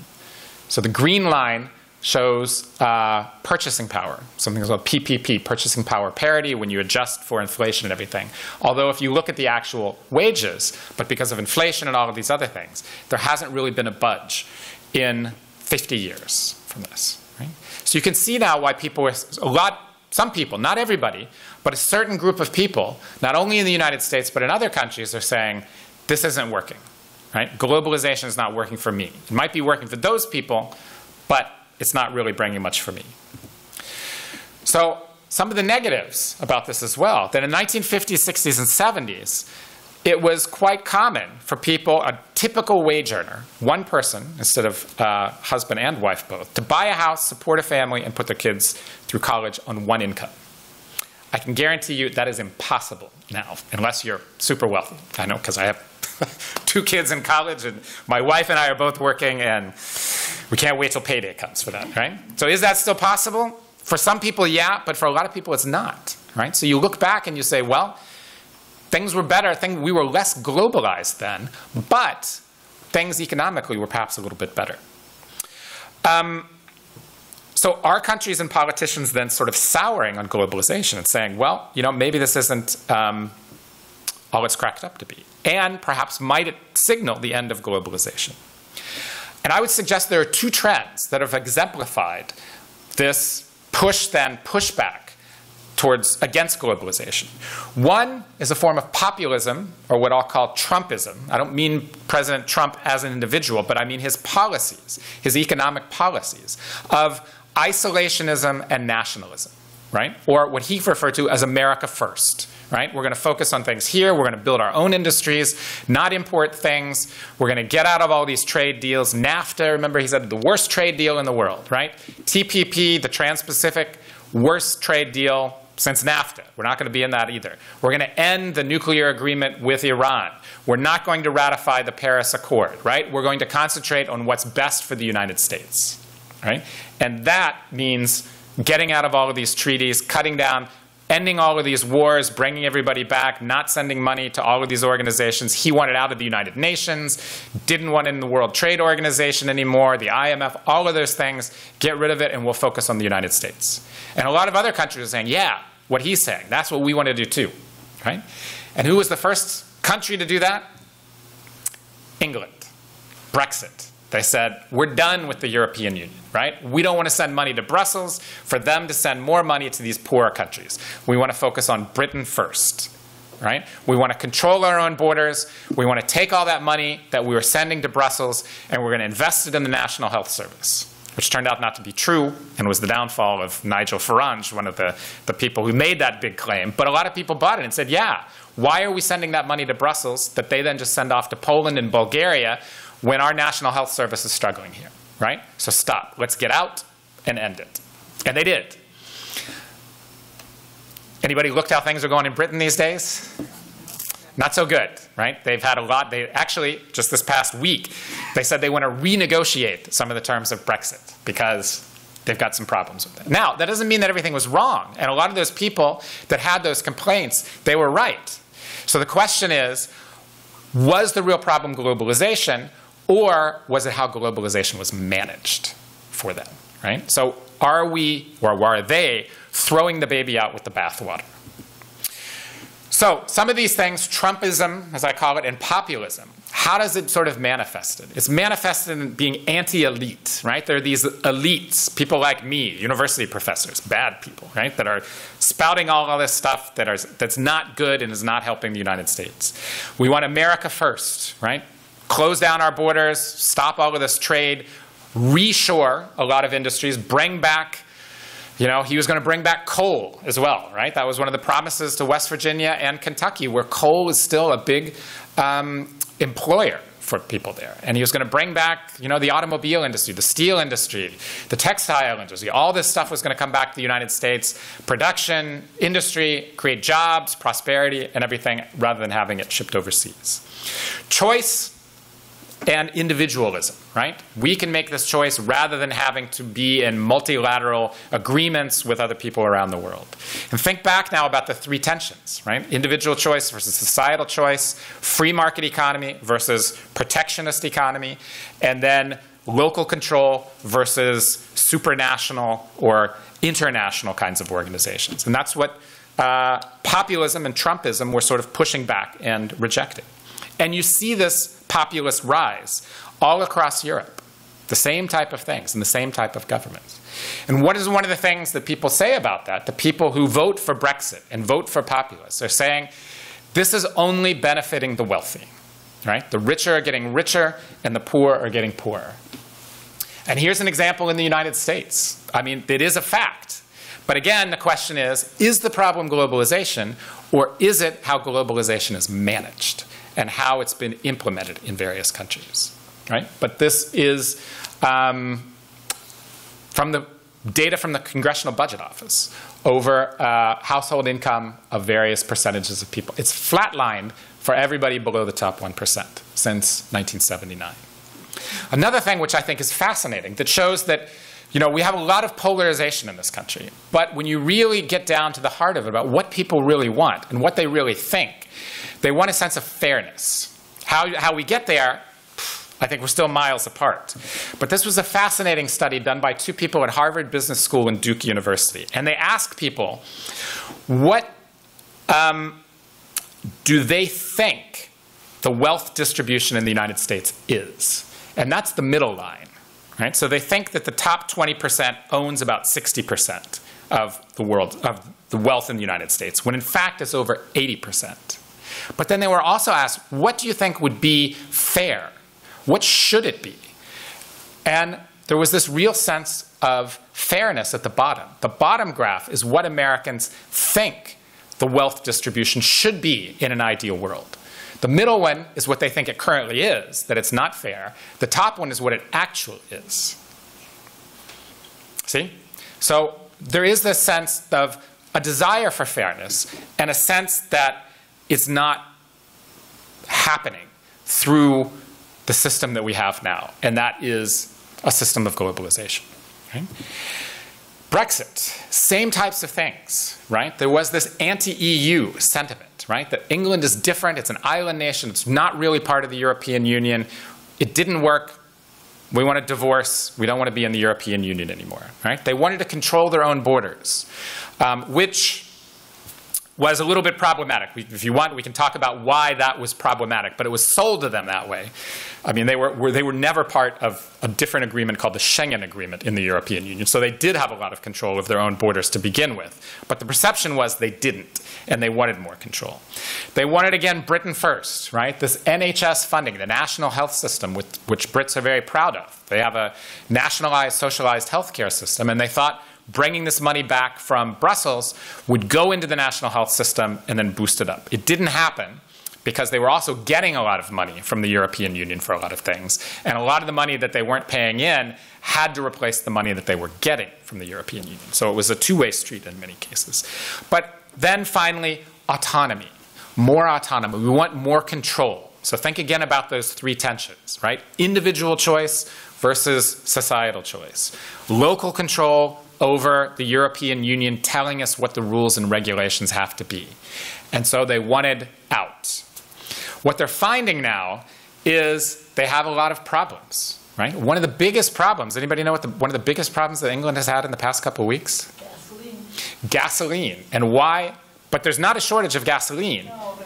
Speaker 2: So the green line shows uh, purchasing power, something called PPP, purchasing power parity, when you adjust for inflation and everything. Although if you look at the actual wages, but because of inflation and all of these other things, there hasn't really been a budge in 50 years from this. Right? So you can see now why people, a lot some people, not everybody, but a certain group of people, not only in the United States but in other countries, are saying, this isn't working. Right? Globalization is not working for me. It might be working for those people, but it's not really bringing much for me. So some of the negatives about this as well, that in 1950s, 60s, and 70s, it was quite common for people, a typical wage earner, one person instead of uh, husband and wife both, to buy a house, support a family, and put their kids through college on one income. I can guarantee you that is impossible now, unless you're super wealthy. I know because I have two kids in college, and my wife and I are both working, and we can't wait till payday comes for that, right? So is that still possible? For some people, yeah, but for a lot of people, it's not, right? So you look back and you say, well, Things were better. Things, we were less globalized then, but things economically were perhaps a little bit better. Um, so our countries and politicians then sort of souring on globalization and saying, well, you know, maybe this isn't um, all it's cracked up to be. And perhaps might it signal the end of globalization? And I would suggest there are two trends that have exemplified this push then pushback towards against globalization. One is a form of populism, or what I'll call Trumpism. I don't mean President Trump as an individual, but I mean his policies, his economic policies of isolationism and nationalism, right? Or what he referred to as America first, right? We're going to focus on things here. We're going to build our own industries, not import things. We're going to get out of all these trade deals. NAFTA, remember he said the worst trade deal in the world, right? TPP, the Trans-Pacific, worst trade deal since NAFTA. We're not going to be in that either. We're going to end the nuclear agreement with Iran. We're not going to ratify the Paris Accord, right? We're going to concentrate on what's best for the United States, right? And that means getting out of all of these treaties, cutting down, ending all of these wars, bringing everybody back, not sending money to all of these organizations. He wanted out of the United Nations, didn't want in the World Trade Organization anymore, the IMF, all of those things. Get rid of it, and we'll focus on the United States. And a lot of other countries are saying, yeah, what he's saying. That's what we want to do too, right? And who was the first country to do that? England. Brexit. They said, we're done with the European Union, right? We don't want to send money to Brussels for them to send more money to these poorer countries. We want to focus on Britain first, right? We want to control our own borders. We want to take all that money that we were sending to Brussels and we're going to invest it in the National Health Service which turned out not to be true and was the downfall of Nigel Farage, one of the, the people who made that big claim. But a lot of people bought it and said, yeah, why are we sending that money to Brussels that they then just send off to Poland and Bulgaria when our national health service is struggling here, right? So stop. Let's get out and end it. And they did. Anybody looked how things are going in Britain these days? Not so good, right? They've had a lot. They actually, just this past week, they said they want to renegotiate some of the terms of Brexit because they've got some problems with it. Now, that doesn't mean that everything was wrong. And a lot of those people that had those complaints, they were right. So the question is was the real problem globalization, or was it how globalization was managed for them, right? So are we, or are they, throwing the baby out with the bathwater? So some of these things, Trumpism, as I call it, and populism, how does it sort of manifest it? It's manifested in being anti-elite, right? There are these elites, people like me, university professors, bad people, right, that are spouting all of this stuff that are, that's not good and is not helping the United States. We want America first, right? Close down our borders, stop all of this trade, reshore a lot of industries, bring back you know, he was going to bring back coal as well, right? That was one of the promises to West Virginia and Kentucky, where coal is still a big um, employer for people there. And he was going to bring back, you know, the automobile industry, the steel industry, the textile industry. All this stuff was going to come back to the United States. Production, industry, create jobs, prosperity, and everything, rather than having it shipped overseas. Choice and individualism, right? We can make this choice rather than having to be in multilateral agreements with other people around the world. And think back now about the three tensions, right? Individual choice versus societal choice, free market economy versus protectionist economy, and then local control versus supranational or international kinds of organizations. And that's what uh, populism and Trumpism were sort of pushing back and rejecting. And you see this populist rise all across Europe. The same type of things and the same type of governments. And what is one of the things that people say about that? The people who vote for Brexit and vote for populists are saying this is only benefiting the wealthy. Right? The richer are getting richer and the poor are getting poorer. And here's an example in the United States. I mean, it is a fact. But again, the question is is the problem globalization or is it how globalization is managed? And how it's been implemented in various countries. Right? But this is um, from the data from the Congressional Budget Office over uh, household income of various percentages of people. It's flatlined for everybody below the top 1% since 1979. Another thing which I think is fascinating that shows that you know, we have a lot of polarization in this country. But when you really get down to the heart of it about what people really want and what they really think, they want a sense of fairness. How, how we get there, I think we're still miles apart. But this was a fascinating study done by two people at Harvard Business School and Duke University. And they asked people, what um, do they think the wealth distribution in the United States is? And that's the middle line. Right? So they think that the top 20% owns about 60% of the world of the wealth in the United States, when in fact it's over 80%. But then they were also asked, what do you think would be fair? What should it be? And there was this real sense of fairness at the bottom. The bottom graph is what Americans think the wealth distribution should be in an ideal world. The middle one is what they think it currently is, that it's not fair. The top one is what it actually is. See? So there is this sense of a desire for fairness and a sense that it's not happening through the system that we have now, and that is a system of globalization. Right? Brexit, same types of things, right? There was this anti EU sentiment, right? That England is different, it's an island nation, it's not really part of the European Union. It didn't work. We want a divorce. We don't want to be in the European Union anymore, right? They wanted to control their own borders, um, which was a little bit problematic. If you want, we can talk about why that was problematic, but it was sold to them that way. I mean, they were, were, they were never part of a different agreement called the Schengen Agreement in the European Union. So they did have a lot of control of their own borders to begin with. But the perception was they didn't, and they wanted more control. They wanted, again, Britain first, right? This NHS funding, the national health system, with, which Brits are very proud of. They have a nationalized, socialized healthcare system, and they thought, bringing this money back from Brussels would go into the national health system and then boost it up. It didn't happen because they were also getting a lot of money from the European Union for a lot of things. And a lot of the money that they weren't paying in had to replace the money that they were getting from the European Union. So it was a two way street in many cases. But then finally, autonomy. More autonomy. We want more control. So think again about those three tensions, right? Individual choice versus societal choice. Local control over the European Union telling us what the rules and regulations have to be. And so they wanted out. What they're finding now is they have a lot of problems, right? One of the biggest problems, anybody know what the, one of the biggest problems that England has had in the past couple of weeks?
Speaker 5: Gasoline.
Speaker 2: Gasoline. And why? But there's not a shortage of gasoline.
Speaker 5: No,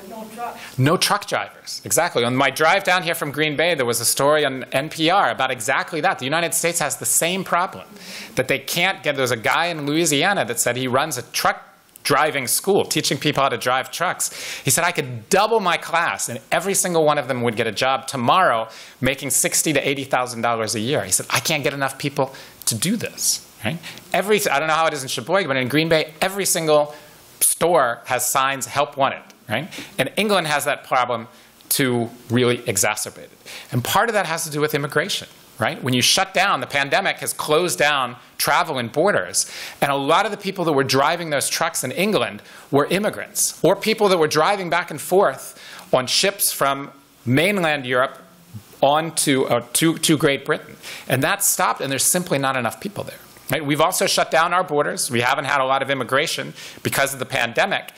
Speaker 5: no
Speaker 2: truck drivers. Exactly. On my drive down here from Green Bay, there was a story on NPR about exactly that. The United States has the same problem that they can't get. There's a guy in Louisiana that said he runs a truck driving school, teaching people how to drive trucks. He said, I could double my class, and every single one of them would get a job tomorrow making sixty to $80,000 a year. He said, I can't get enough people to do this. Right? Every, I don't know how it is in Sheboygan, but in Green Bay, every single store has signs, help wanted, right? And England has that problem to really exacerbate it. And part of that has to do with immigration, right? When you shut down, the pandemic has closed down travel and borders. And a lot of the people that were driving those trucks in England were immigrants or people that were driving back and forth on ships from mainland Europe on to, uh, to, to Great Britain. And that stopped, and there's simply not enough people there. Right? We've also shut down our borders. We haven't had a lot of immigration because of the pandemic.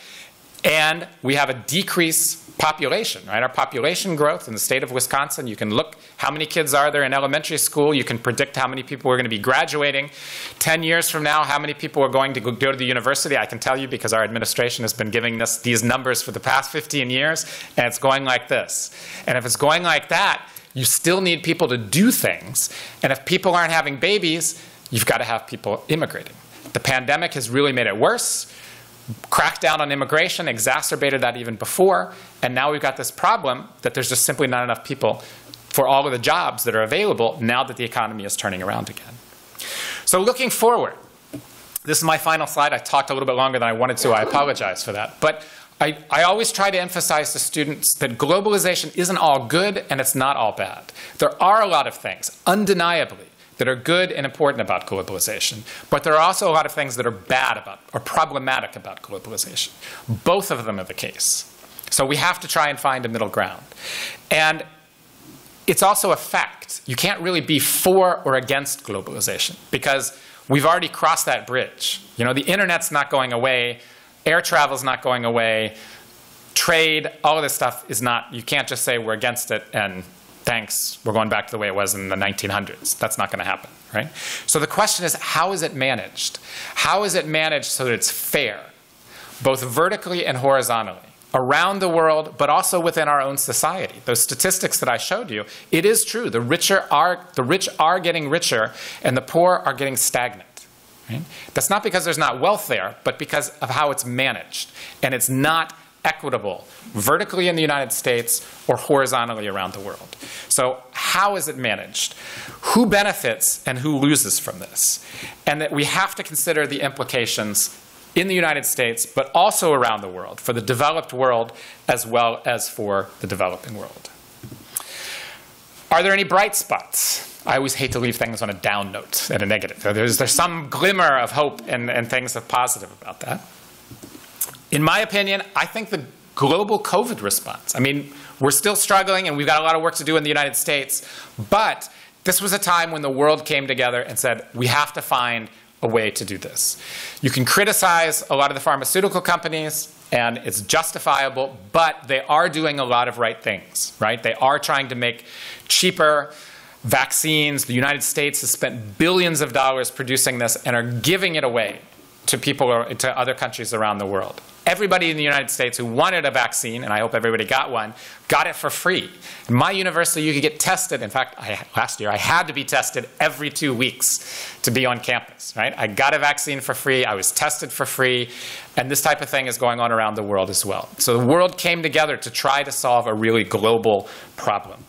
Speaker 2: And we have a decreased population, right? Our population growth in the state of Wisconsin, you can look how many kids are there in elementary school. You can predict how many people are going to be graduating. 10 years from now, how many people are going to go to the university. I can tell you because our administration has been giving us these numbers for the past 15 years, and it's going like this. And if it's going like that, you still need people to do things. And if people aren't having babies, you've got to have people immigrating. The pandemic has really made it worse. Crackdown on immigration exacerbated that even before. And now we've got this problem that there's just simply not enough people for all of the jobs that are available now that the economy is turning around again. So, looking forward, this is my final slide. I talked a little bit longer than I wanted to. I apologize for that. But I, I, always try to emphasize to students that globalization isn't all good and it's not all bad. There are a lot of things, undeniably, that are good and important about globalization, but there are also a lot of things that are bad about or problematic about globalization. Both of them are the case. So we have to try and find a middle ground. And it's also a fact. You can't really be for or against globalization because we've already crossed that bridge. You know, the internet's not going away, air travel's not going away, trade, all of this stuff is not, you can't just say we're against it and thanks, we're going back to the way it was in the 1900s. That's not going to happen, right? So the question is, how is it managed? How is it managed so that it's fair, both vertically and horizontally? Around the world, but also within our own society. Those statistics that I showed you, it is true. The richer are the rich are getting richer, and the poor are getting stagnant. Right? That's not because there's not wealth there, but because of how it's managed, and it's not equitable vertically in the United States or horizontally around the world. So, how is it managed? Who benefits and who loses from this? And that we have to consider the implications in the United States, but also around the world, for the developed world as well as for the developing world. Are there any bright spots? I always hate to leave things on a down note and a negative. There's, there's some glimmer of hope and, and things of positive about that. In my opinion, I think the global COVID response, I mean, we're still struggling and we've got a lot of work to do in the United States, but this was a time when the world came together and said, we have to find a way to do this. You can criticize a lot of the pharmaceutical companies, and it's justifiable, but they are doing a lot of right things, right? They are trying to make cheaper vaccines. The United States has spent billions of dollars producing this and are giving it away to people to other countries around the world. Everybody in the United States who wanted a vaccine, and I hope everybody got one, got it for free. In my university, you could get tested. In fact, I, last year I had to be tested every two weeks to be on campus. Right? I got a vaccine for free. I was tested for free, and this type of thing is going on around the world as well. So the world came together to try to solve a really global problem.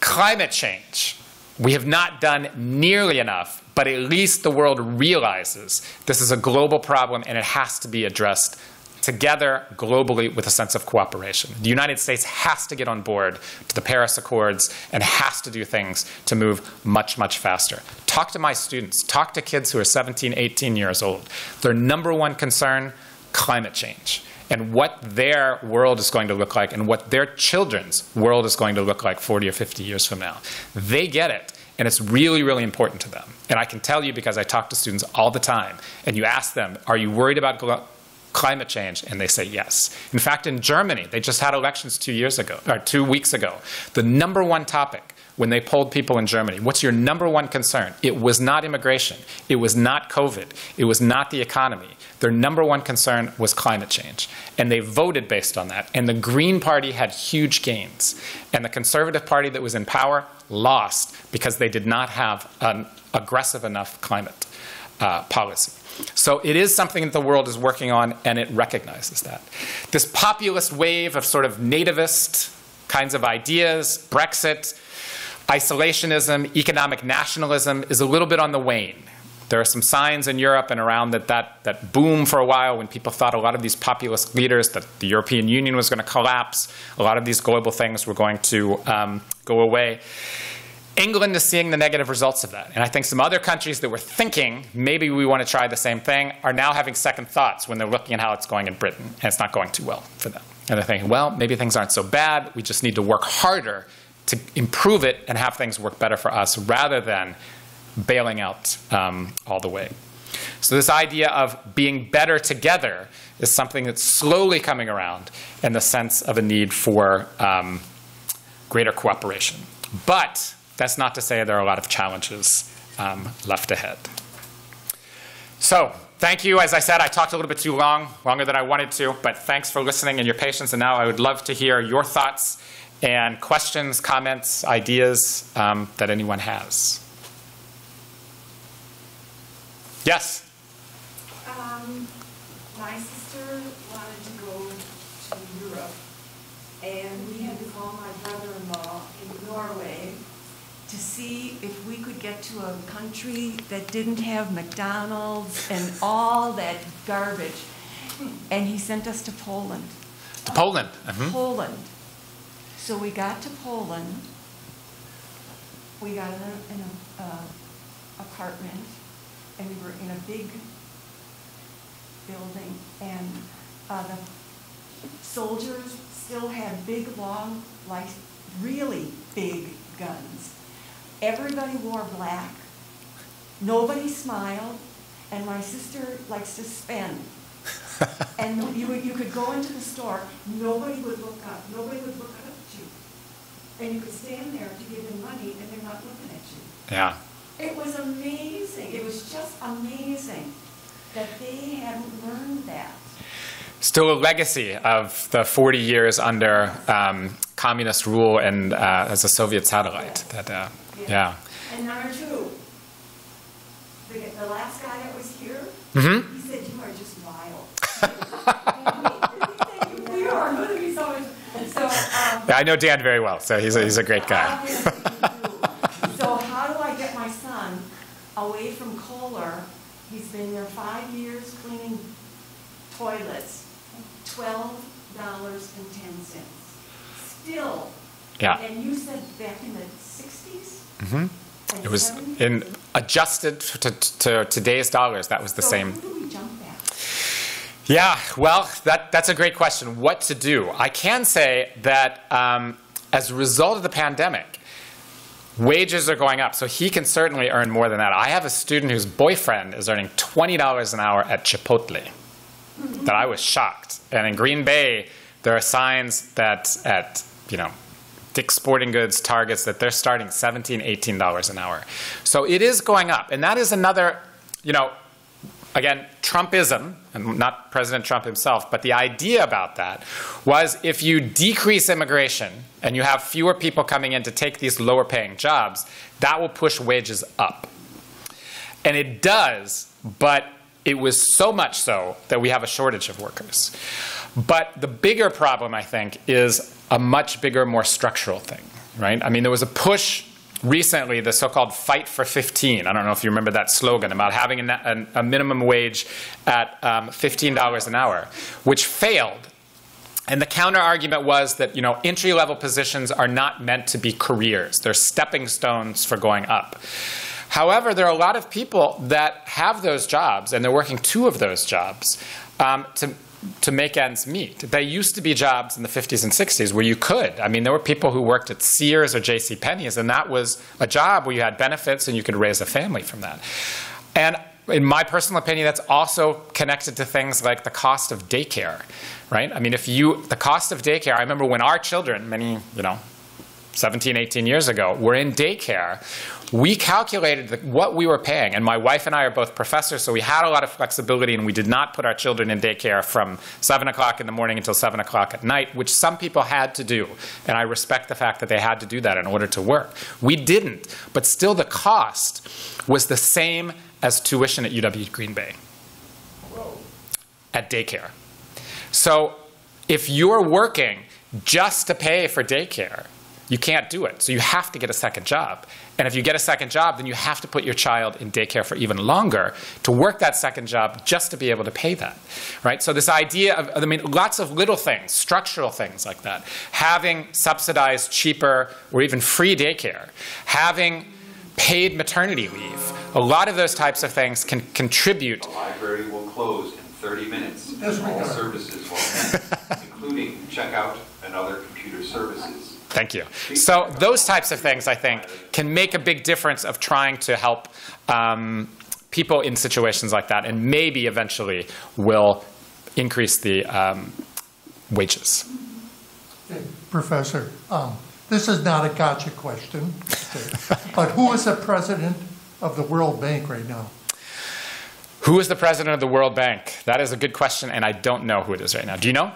Speaker 2: Climate change. We have not done nearly enough, but at least the world realizes this is a global problem and it has to be addressed together globally with a sense of cooperation. The United States has to get on board to the Paris Accords and has to do things to move much, much faster. Talk to my students, talk to kids who are 17, 18 years old. Their number one concern climate change and what their world is going to look like and what their children's world is going to look like 40 or 50 years from now. They get it, and it's really, really important to them. And I can tell you because I talk to students all the time, and you ask them, Are you worried about climate change? And they say yes. In fact, in Germany, they just had elections two years ago, or two weeks ago. The number one topic when they polled people in Germany, what's your number one concern? It was not immigration. It was not COVID. It was not the economy. Their number one concern was climate change. And they voted based on that. And the Green Party had huge gains. And the Conservative Party that was in power lost because they did not have an aggressive enough climate uh, policy. So it is something that the world is working on, and it recognizes that. This populist wave of sort of nativist kinds of ideas, Brexit, isolationism, economic nationalism is a little bit on the wane. There are some signs in Europe and around that, that, that boom for a while when people thought a lot of these populist leaders, that the European Union was going to collapse, a lot of these global things were going to um, go away. England is seeing the negative results of that. And I think some other countries that were thinking maybe we want to try the same thing are now having second thoughts when they're looking at how it's going in Britain, and it's not going too well for them. And they're thinking, well, maybe things aren't so bad. We just need to work harder to improve it and have things work better for us rather than bailing out um, all the way. So, this idea of being better together is something that's slowly coming around in the sense of a need for um, greater cooperation. But that's not to say there are a lot of challenges um, left ahead. So, thank you. As I said, I talked a little bit too long, longer than I wanted to, but thanks for listening and your patience. And now I would love to hear your thoughts and questions, comments, ideas um, that anyone has. Yes?
Speaker 4: Um, my sister wanted to go to Europe, and we had to call my brother-in-law in Norway to see if we could get to a country that didn't have McDonald's and all that garbage. And he sent us to Poland.
Speaker 2: To Poland. Mhm.
Speaker 4: Poland. So we got to Poland. We got in an, uh, apartment, and we were in a big building, and, uh, the soldiers still had big, long, like, really big guns. Everybody wore black. Nobody smiled, and my sister likes to spend. And you, you could go into the store, nobody would look up, nobody would look up at you. And you could stand there to give them money, and they're not looking at you.
Speaker 2: Yeah.
Speaker 4: It was amazing, it was just amazing that they hadn't learned that.
Speaker 2: Still a legacy of the 40 years under um, communist rule and uh, as a Soviet satellite. That, uh, yeah.
Speaker 4: And number two, the, the last guy that was here,
Speaker 2: hmm
Speaker 4: he said, you are just wild. We are, look at me so much. So, um,
Speaker 2: Yeah, I know Dan very well, so he's a, he's a great guy.
Speaker 4: Obviously you do. So how do I get my son away from Kohler? He's been there five years cleaning toilets, twelve dollars and ten cents. Still.
Speaker 2: Yeah.
Speaker 4: And you said back in the sixties?
Speaker 2: hmm It was in adjusted to, to today's dollars. That was the
Speaker 4: So
Speaker 2: same.
Speaker 4: who do we jump at?
Speaker 2: Yeah, well, that, that's a great question. What to do? I can say that um, as a result of the pandemic, wages are going up, so he can certainly earn more than that. I have a student whose boyfriend is earning $20 an hour at Chipotle. That I was shocked. And in Green Bay, there are signs that at, you know, Dick's Sporting Goods, Targets, that they're starting $17, $18 an hour. So it is going up. And that is another, you know, again, Trumpism, and not President Trump himself, but the idea about that was if you decrease immigration and you have fewer people coming in to take these lower paying jobs, that will push wages up. And it does, but it was so much so that we have a shortage of workers. But the bigger problem, I think, is a much bigger, more structural thing, right? I mean, there was a push recently, the so called Fight for 15. I don't know if you remember that slogan about having a, a, a minimum wage at um, $15 an hour, which failed. And the counter argument was that you know entry level positions are not meant to be careers; they're stepping stones for going up. However, there are a lot of people that have those jobs, and they're working two of those jobs um, to to make ends meet. They used to be jobs in the 50s and 60s where you could. I mean, there were people who worked at Sears or J.C. Penney's, and that was a job where you had benefits and you could raise a family from that. And in my personal opinion, that's also connected to things like the cost of daycare, right? I mean, if you, the cost of daycare, I remember when our children, many, you know, 17, 18 years ago, were in daycare, we calculated the, what we were paying. And my wife and I are both professors, so we had a lot of flexibility, and we did not put our children in daycare from 7 o'clock in the morning until 7 o'clock at night, which some people had to do. And I respect the fact that they had to do that in order to work. We didn't, but still the cost was the same as tuition at UW Green Bay at daycare. So if you're working just to pay for daycare, you can't do it. So you have to get a second job. And if you get a second job, then you have to put your child in daycare for even longer to work that second job just to be able to pay that. Right? So this idea of I mean lots of little things, structural things like that. Having subsidized cheaper or even free daycare, having paid maternity leave. A lot of those types of things can contribute
Speaker 5: The library will close in 30 minutes. All services will end, including checkout and other computer services.
Speaker 2: Thank you. So those types of things, I think, can make a big difference of trying to help um, people in situations like that, and maybe eventually will increase the um, wages.
Speaker 3: Professor, um, this is not a gotcha question, but who is the president of the World Bank right now?
Speaker 2: Who is the president of the World Bank? That is a good question, and I don't know who it is right now. Do you know?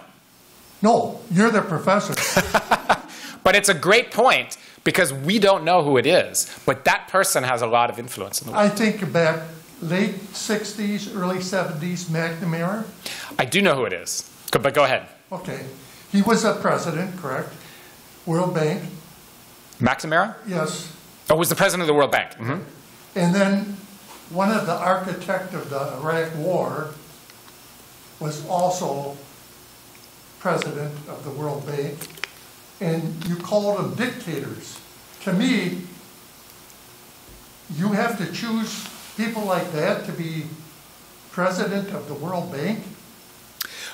Speaker 3: No, you're the professor.
Speaker 2: But it's a great point because we don't know who it is, but that person has a lot of influence in the world.
Speaker 3: I think back late 60s, early 70s, McNamara.
Speaker 2: I do know who it is, but go ahead.
Speaker 3: Okay, he was a president, correct? World Bank,
Speaker 2: McNamara?
Speaker 3: yes.
Speaker 2: Oh, was the president of the World Bank. Mm -hmm.
Speaker 3: And then one of the architect of the Iraq War was also president of the World Bank, and you call them dictators. To me, you have to choose people like that to be president of the World Bank?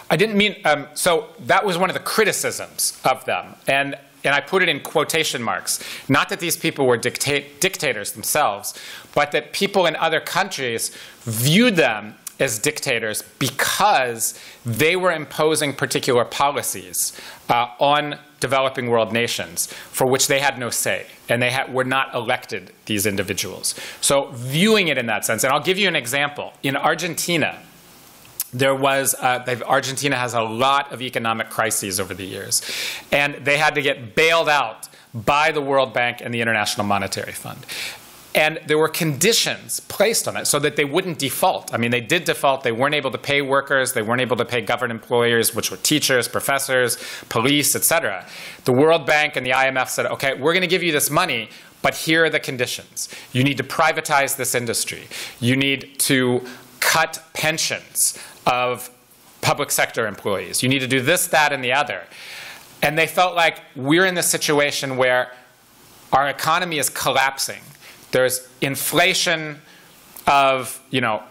Speaker 2: I didn't mean, um, so that was one of the criticisms of them. And, and I put it in quotation marks. Not that these people were dicta- dictators themselves, but that people in other countries viewed them as dictators because they were imposing particular policies uh, on developing world nations for which they had no say and they had, were not elected these individuals. So viewing it in that sense, and I'll give you an example. In Argentina, there was uh, Argentina has a lot of economic crises over the years, and they had to get bailed out by the World Bank and the International Monetary Fund. And there were conditions placed on it so that they wouldn't default. I mean, they did default. They weren't able to pay workers. They weren't able to pay government employers, which were teachers, professors, police, etc. The World Bank and the IMF said, okay, we're going to give you this money, but here are the conditions. You need to privatize this industry. You need to cut pensions of public sector employees. You need to do this, that, and the other. And they felt like we're in this situation where our economy is collapsing. There's inflation of, you know,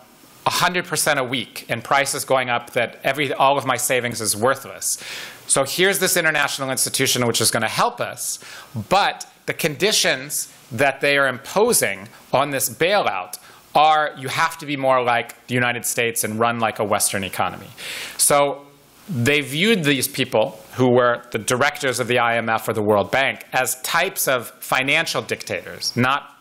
Speaker 2: 100% a week and prices going up that every, all of my savings is worthless. So here's this international institution which is going to help us, but the conditions that they are imposing on this bailout are you have to be more like the United States and run like a Western economy. So they viewed these people, who were the directors of the IMF or the World Bank, as types of financial dictators, not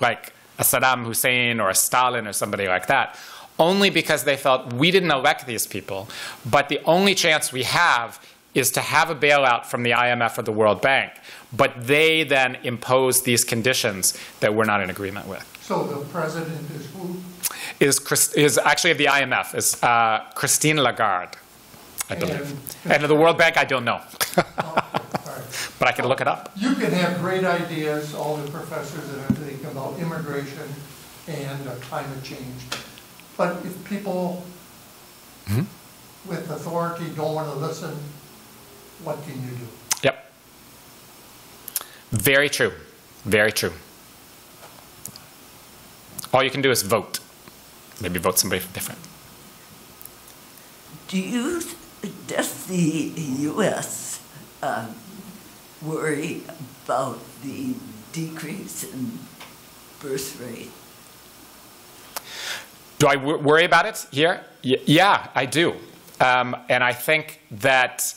Speaker 2: like a Saddam Hussein or a Stalin or somebody like that, only because they felt we didn't elect these people, but the only chance we have is to have a bailout from the IMF or the World Bank, but they then impose these conditions that we're not in agreement with.
Speaker 3: So the president is who?
Speaker 2: Is, Chris- is actually of the IMF is uh, Christine Lagarde, I believe,
Speaker 3: And-
Speaker 2: and of the World Bank I don't know,
Speaker 3: Okay, all right.
Speaker 2: But I can look it up.
Speaker 3: You can have great ideas, all the professors that are thinking about immigration and uh, climate change. But if people with authority don't want to listen, what can you do?
Speaker 2: Yep. Very true. Very true. All you can do is vote. Maybe vote somebody different.
Speaker 6: Do you, does the U.S. Uh, worry about the decrease in birth rate?
Speaker 2: Do I worry about it here? Y- yeah, I do. Um, and I think that,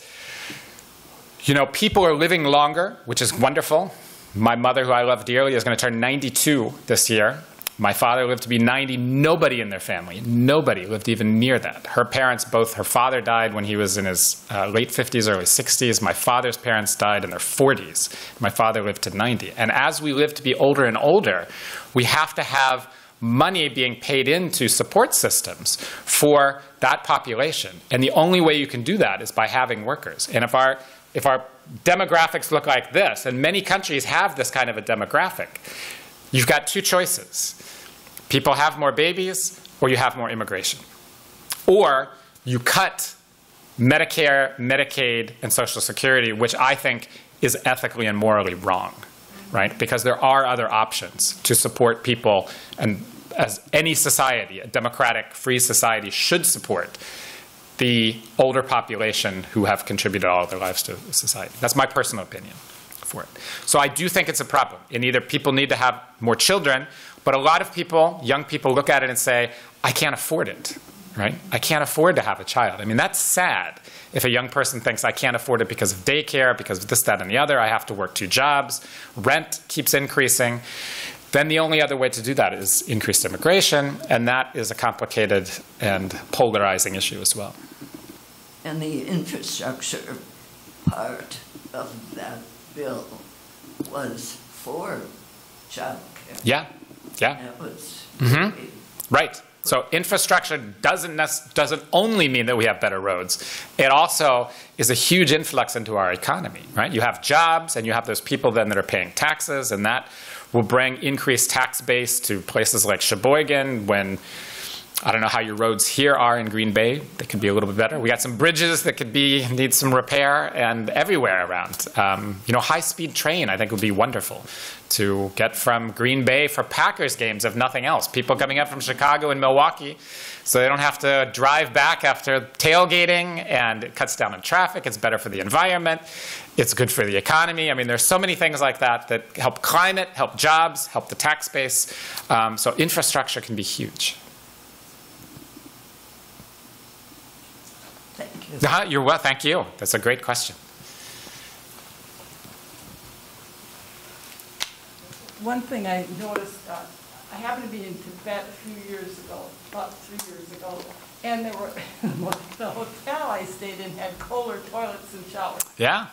Speaker 2: you know, people are living longer, which is wonderful. My mother, who I love dearly, is going to turn 92 this year. My father lived to be 90. Nobody in their family, nobody lived even near that. Her parents, both her father died when he was in his uh, late 50s, early 60s. My father's parents died in their 40s. My father lived to 90. And as we live to be older and older, we have to have money being paid into support systems for that population. And the only way you can do that is by having workers. And if our if our demographics look like this, and many countries have this kind of a demographic, you've got two choices. People have more babies, or you have more immigration. Or you cut Medicare, Medicaid, and Social Security, which I think is ethically and morally wrong, right? Because there are other options to support people, and as any society, a democratic, free society, should support the older population who have contributed all their lives to society. That's my personal opinion for it. So I do think it's a problem. And either people need to have more children, but a lot of people, young people, look at it and say, I can't afford it, right? I can't afford to have a child. I mean, that's sad if a young person thinks I can't afford it because of daycare, because of this, that, and the other. I have to work two jobs. Rent keeps increasing. Then the only other way to do that is increased immigration, and that is a complicated and polarizing issue as well.
Speaker 6: And the infrastructure part of that bill was for childcare.
Speaker 2: Yeah, yeah.
Speaker 6: Was
Speaker 2: Mhm. Right. So infrastructure doesn't doesn't only mean that we have better roads. It also is a huge influx into our economy, right? You have jobs and you have those people then that are paying taxes and that will bring increased tax base to places like Sheboygan when I don't know how your roads here are in Green Bay. They could be a little bit better. We got some bridges that could be need some repair, and everywhere around. Um, you know, high-speed train I think would be wonderful to get from Green Bay for Packers games, if nothing else. People coming up from Chicago and Milwaukee, so they don't have to drive back after tailgating, and it cuts down on traffic. It's better for the environment. It's good for the economy. I mean, there's so many things like that that help climate, help jobs, help the tax base. Um, so infrastructure can be huge.
Speaker 6: Thank you.
Speaker 2: Uh-huh, You're well, thank you. That's a great question.
Speaker 7: One thing I noticed, uh, I happened to be in Tibet a few years ago, about three years ago, and there were, the hotel I stayed in had Kohler toilets and showers.
Speaker 2: Yeah,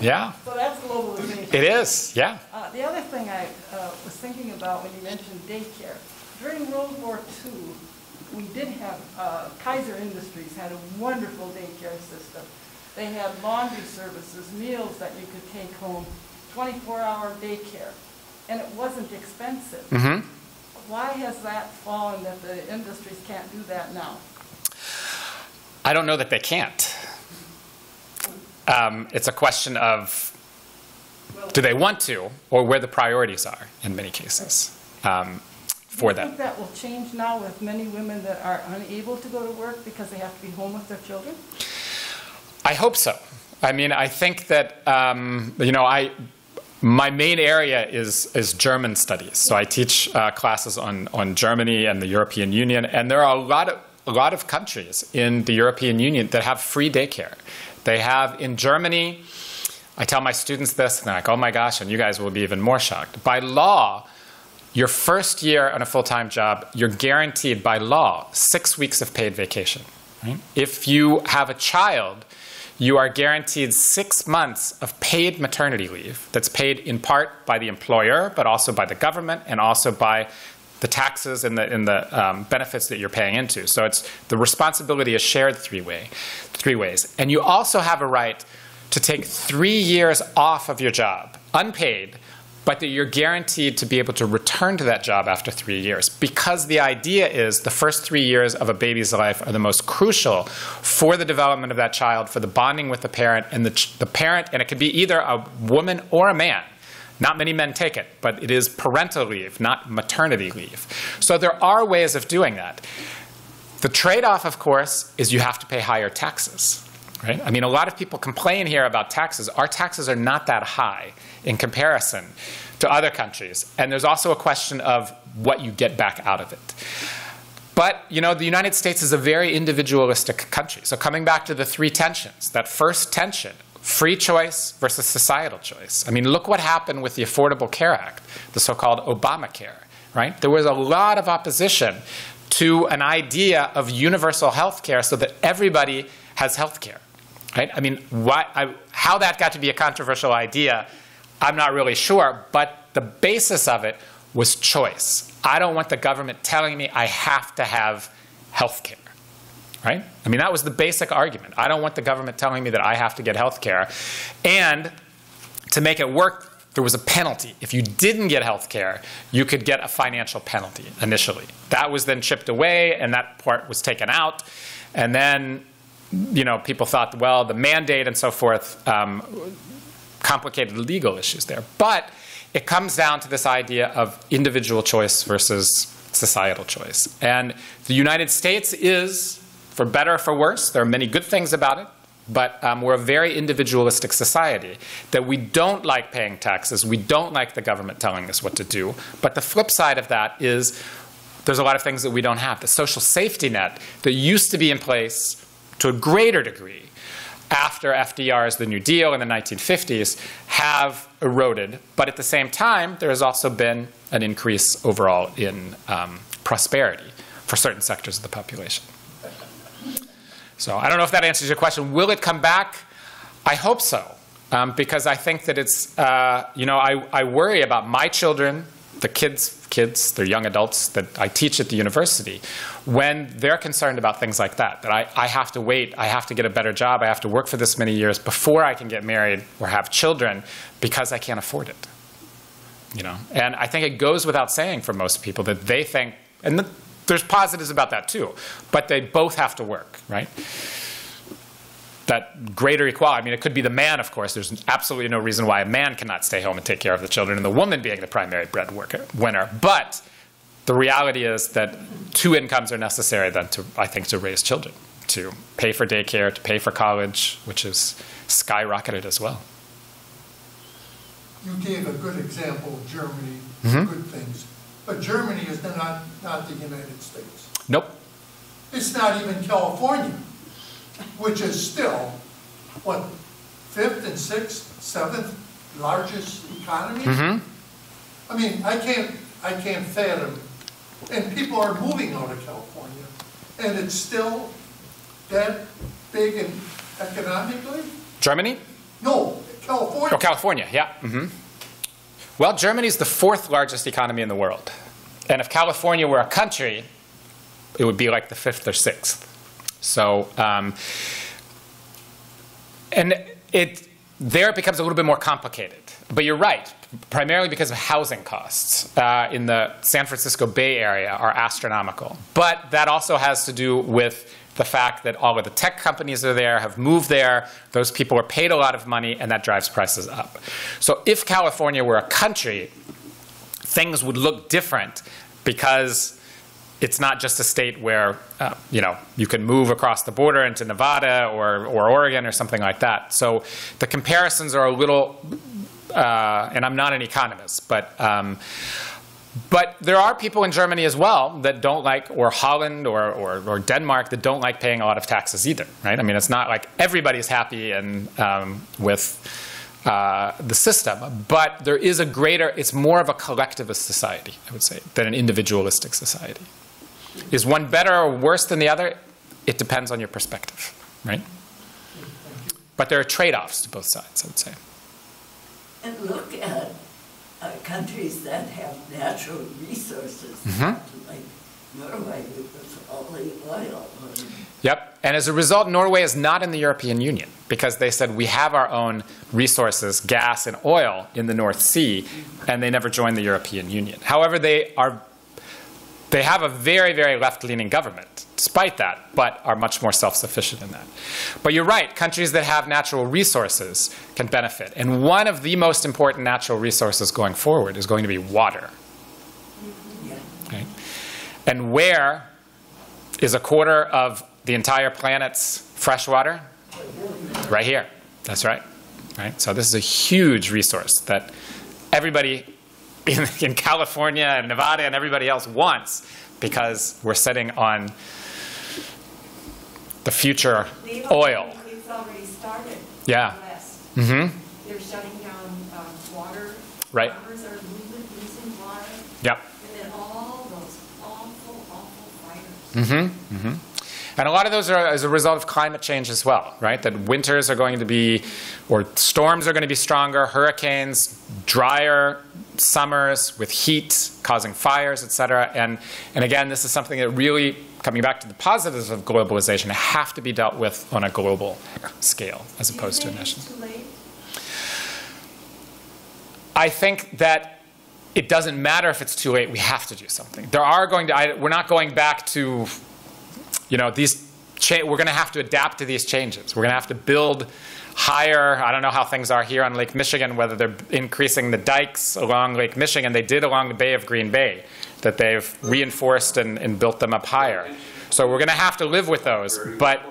Speaker 2: yeah,
Speaker 7: So that's globalization.
Speaker 2: it is. Yeah,
Speaker 7: Uh, The other thing I uh, was thinking about when you mentioned daycare, during World War II, we did have, uh, Kaiser Industries had a wonderful daycare system. They had laundry services, meals that you could take home, 24-hour daycare, and it wasn't expensive.
Speaker 2: hmm
Speaker 7: Why has that fallen that the industries can't do that now?
Speaker 2: I don't know that they can't. Um, it's a question of do they want to, or where the priorities are in many cases um, for
Speaker 7: Do you think that will change now with many women that are unable to go to work because they have to be home with their children?
Speaker 2: I hope so. I mean, I think that um, you know, I my main area is is German studies. So I teach uh, classes on on Germany and the European Union, and there are a lot of a lot of countries in the European Union that have free daycare. They have in Germany. I tell my students this, and they're like, "Oh my gosh!" And you guys will be even more shocked. By law, your first year on a full-time job, you're guaranteed by law six weeks of paid vacation. Right? If you have a child, you are guaranteed six months of paid maternity leave that's paid in part by the employer, but also by the government and also by the taxes and the, and the um, benefits that you're paying into. So it's the responsibility is shared three way, three ways. And you also have a right to take three years off of your job, unpaid, but that you're guaranteed to be able to return to that job after three years. Because the idea is the first three years of a baby's life are the most crucial for the development of that child, for the bonding with the parent, and the, the parent, and it could be either a woman or a man, Not many men take it, but it is parental leave, not maternity leave. So there are ways of doing that. The trade off, of course, is you have to pay higher taxes. Right? I mean, a lot of people complain here about taxes. Our taxes are not that high in comparison to other countries. And there's also a question of what you get back out of it. But, you know, the United States is a very individualistic country. So, coming back to the three tensions, that first tension, free choice versus societal choice. I mean, look what happened with the Affordable Care Act, the so called Obamacare, right? There was a lot of opposition to an idea of universal health care so that everybody has health care. Right? I mean, what, I, how that got to be a controversial idea, I'm not really sure, but the basis of it was choice. I don't want the government telling me I have to have health care. Right? I mean, that was the basic argument. I don't want the government telling me that I have to get health care. And to make it work, there was a penalty. If you didn't get health care, you could get a financial penalty initially. That was then chipped away, and that part was taken out. And then, you know, people thought, well, the mandate and so forth um, complicated legal issues there. But it comes down to this idea of individual choice versus societal choice. And the United States is, for better or for worse, there are many good things about it, but um, we're a very individualistic society that we don't like paying taxes. We don't like the government telling us what to do. But the flip side of that is there's a lot of things that we don't have. The social safety net that used to be in place to a greater degree after FDR's The New Deal in the 1950s have eroded. But at the same time, there has also been an increase overall in um, prosperity for certain sectors of the population. So I don't know if that answers your question. Will it come back? I hope so. Um, because I think that it's, uh, you know, I, I worry about my children, the kids, kids, they're young adults that I teach at the university, when they're concerned about things like that, that I, I have to wait, I have to get a better job, I have to work for this many years before I can get married or have children because I can't afford it. You know, and I think it goes without saying for most people that they think, and the, there's positives about that too, but they both have to work, right? that greater equality. I mean, it could be the man, of course. There's absolutely no reason why a man cannot stay home and take care of the children, and the woman being the primary breadwinner. But the reality is that two incomes are necessary then to, I think, to raise children, to pay for daycare, to pay for college, which is skyrocketed as well.
Speaker 3: You gave a good example of Germany, mm-hmm. good things. But Germany is not, not the United States.
Speaker 2: Nope.
Speaker 3: It's not even California which is still, what, fifth and sixth, seventh largest economy?
Speaker 2: Mm-hmm.
Speaker 3: I mean, I can't, I can't fathom, and people are moving out of California, and it's still that big and economically?
Speaker 2: Germany?
Speaker 3: No, California.
Speaker 2: Oh, California, yeah. Mm-hmm. Well, Germany is the fourth largest economy in the world. And if California were a country, it would be like the fifth or sixth. So, um, and it there it becomes a little bit more complicated. But you're right, primarily because of housing costs uh, in the San Francisco Bay Area are astronomical. But that also has to do with the fact that all of the tech companies are there, have moved there, those people are paid a lot of money, and that drives prices up. So if California were a country, things would look different because it's not just a state where uh, you know you can move across the border into Nevada or, or Oregon or something like that. So the comparisons are a little, uh, and I'm not an economist, but um, but there are people in Germany as well that don't like, or Holland or, or, or, Denmark that don't like paying a lot of taxes either, right? I mean, it's not like everybody's happy and um, with. Uh, the system, but there is a greater, it's more of a collectivist society, I would say, than an individualistic society. Is one better or worse than the other? It depends on your perspective, right? But there are trade offs to both sides, I would say.
Speaker 6: And look at uh, countries that have natural resources,
Speaker 2: mm-hmm.
Speaker 6: like Norway with all the oil.
Speaker 2: Yep. And as a result, Norway is not in the European Union because they said we have our own resources, gas and oil, in the North Sea, and they never joined the European Union. However, they are they have a very, very left leaning government, despite that, but are much more self sufficient in that. But you're right, countries that have natural resources can benefit. And one of the most important natural resources going forward is going to be water. Okay? And where is a quarter of the entire planet's fresh water? Right here. That's right. Right? So this is a huge resource that everybody in, in California and Nevada and everybody else wants because we're sitting on the future
Speaker 4: They've
Speaker 2: oil.
Speaker 4: already- It's already started.
Speaker 2: Yeah.
Speaker 4: West.
Speaker 2: Mm-hmm.
Speaker 4: They're shutting down um, water.
Speaker 2: Right.
Speaker 4: Farmers are losing water.
Speaker 2: Yep.
Speaker 4: And then all those awful, awful fires.
Speaker 2: Mm-hmm. Mm-hmm. And a lot of those are as a result of climate change as well, right? That winters are going to be, or storms are going to be stronger, hurricanes, drier summers with heat causing fires, et cetera. And, and again, this is something that really, coming back to the positives of globalization, have to be dealt with on a global scale as opposed to a
Speaker 4: Do you think
Speaker 2: national.
Speaker 4: it's too late?
Speaker 2: I think that it doesn't matter if it's too late. We have to do something. There are going to. I, we're not going back to, you know, these. Cha- we're going to have to adapt to these changes. We're going to have to build higher. I don't know how things are here on Lake Michigan. Whether they're increasing the dikes along Lake Michigan. They did along the Bay of Green Bay. That they've reinforced and, and built them up higher. So we're going to have to live with those. But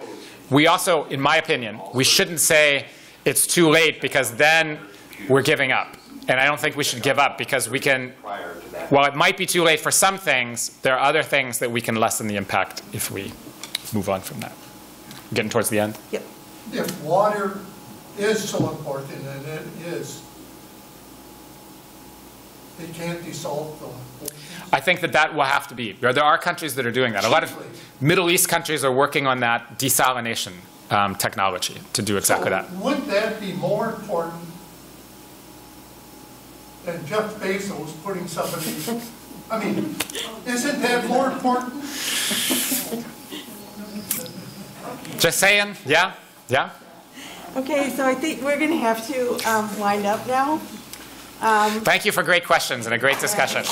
Speaker 2: we also, in my opinion, we shouldn't say it's too late because then we're giving up. And I don't think we should give up because we can. While it might be too late for some things, there are other things that we can lessen the impact if we move on from that. Getting towards the end? Yeah.
Speaker 3: If water is so important, and it is, it can't dissolve the.
Speaker 2: I think that that will have to be. There there are countries that are doing that. A lot of Middle East countries are working on that desalination um, technology to do exactly
Speaker 3: So
Speaker 2: that.
Speaker 3: Wouldn't that be more important than Jeff Bezos putting somebody, I mean, isn't that more important?
Speaker 2: Just saying, yeah, yeah.
Speaker 1: Okay, so I think we're going to have to um, wind up now. Um,
Speaker 2: Thank you for great questions and a great discussion.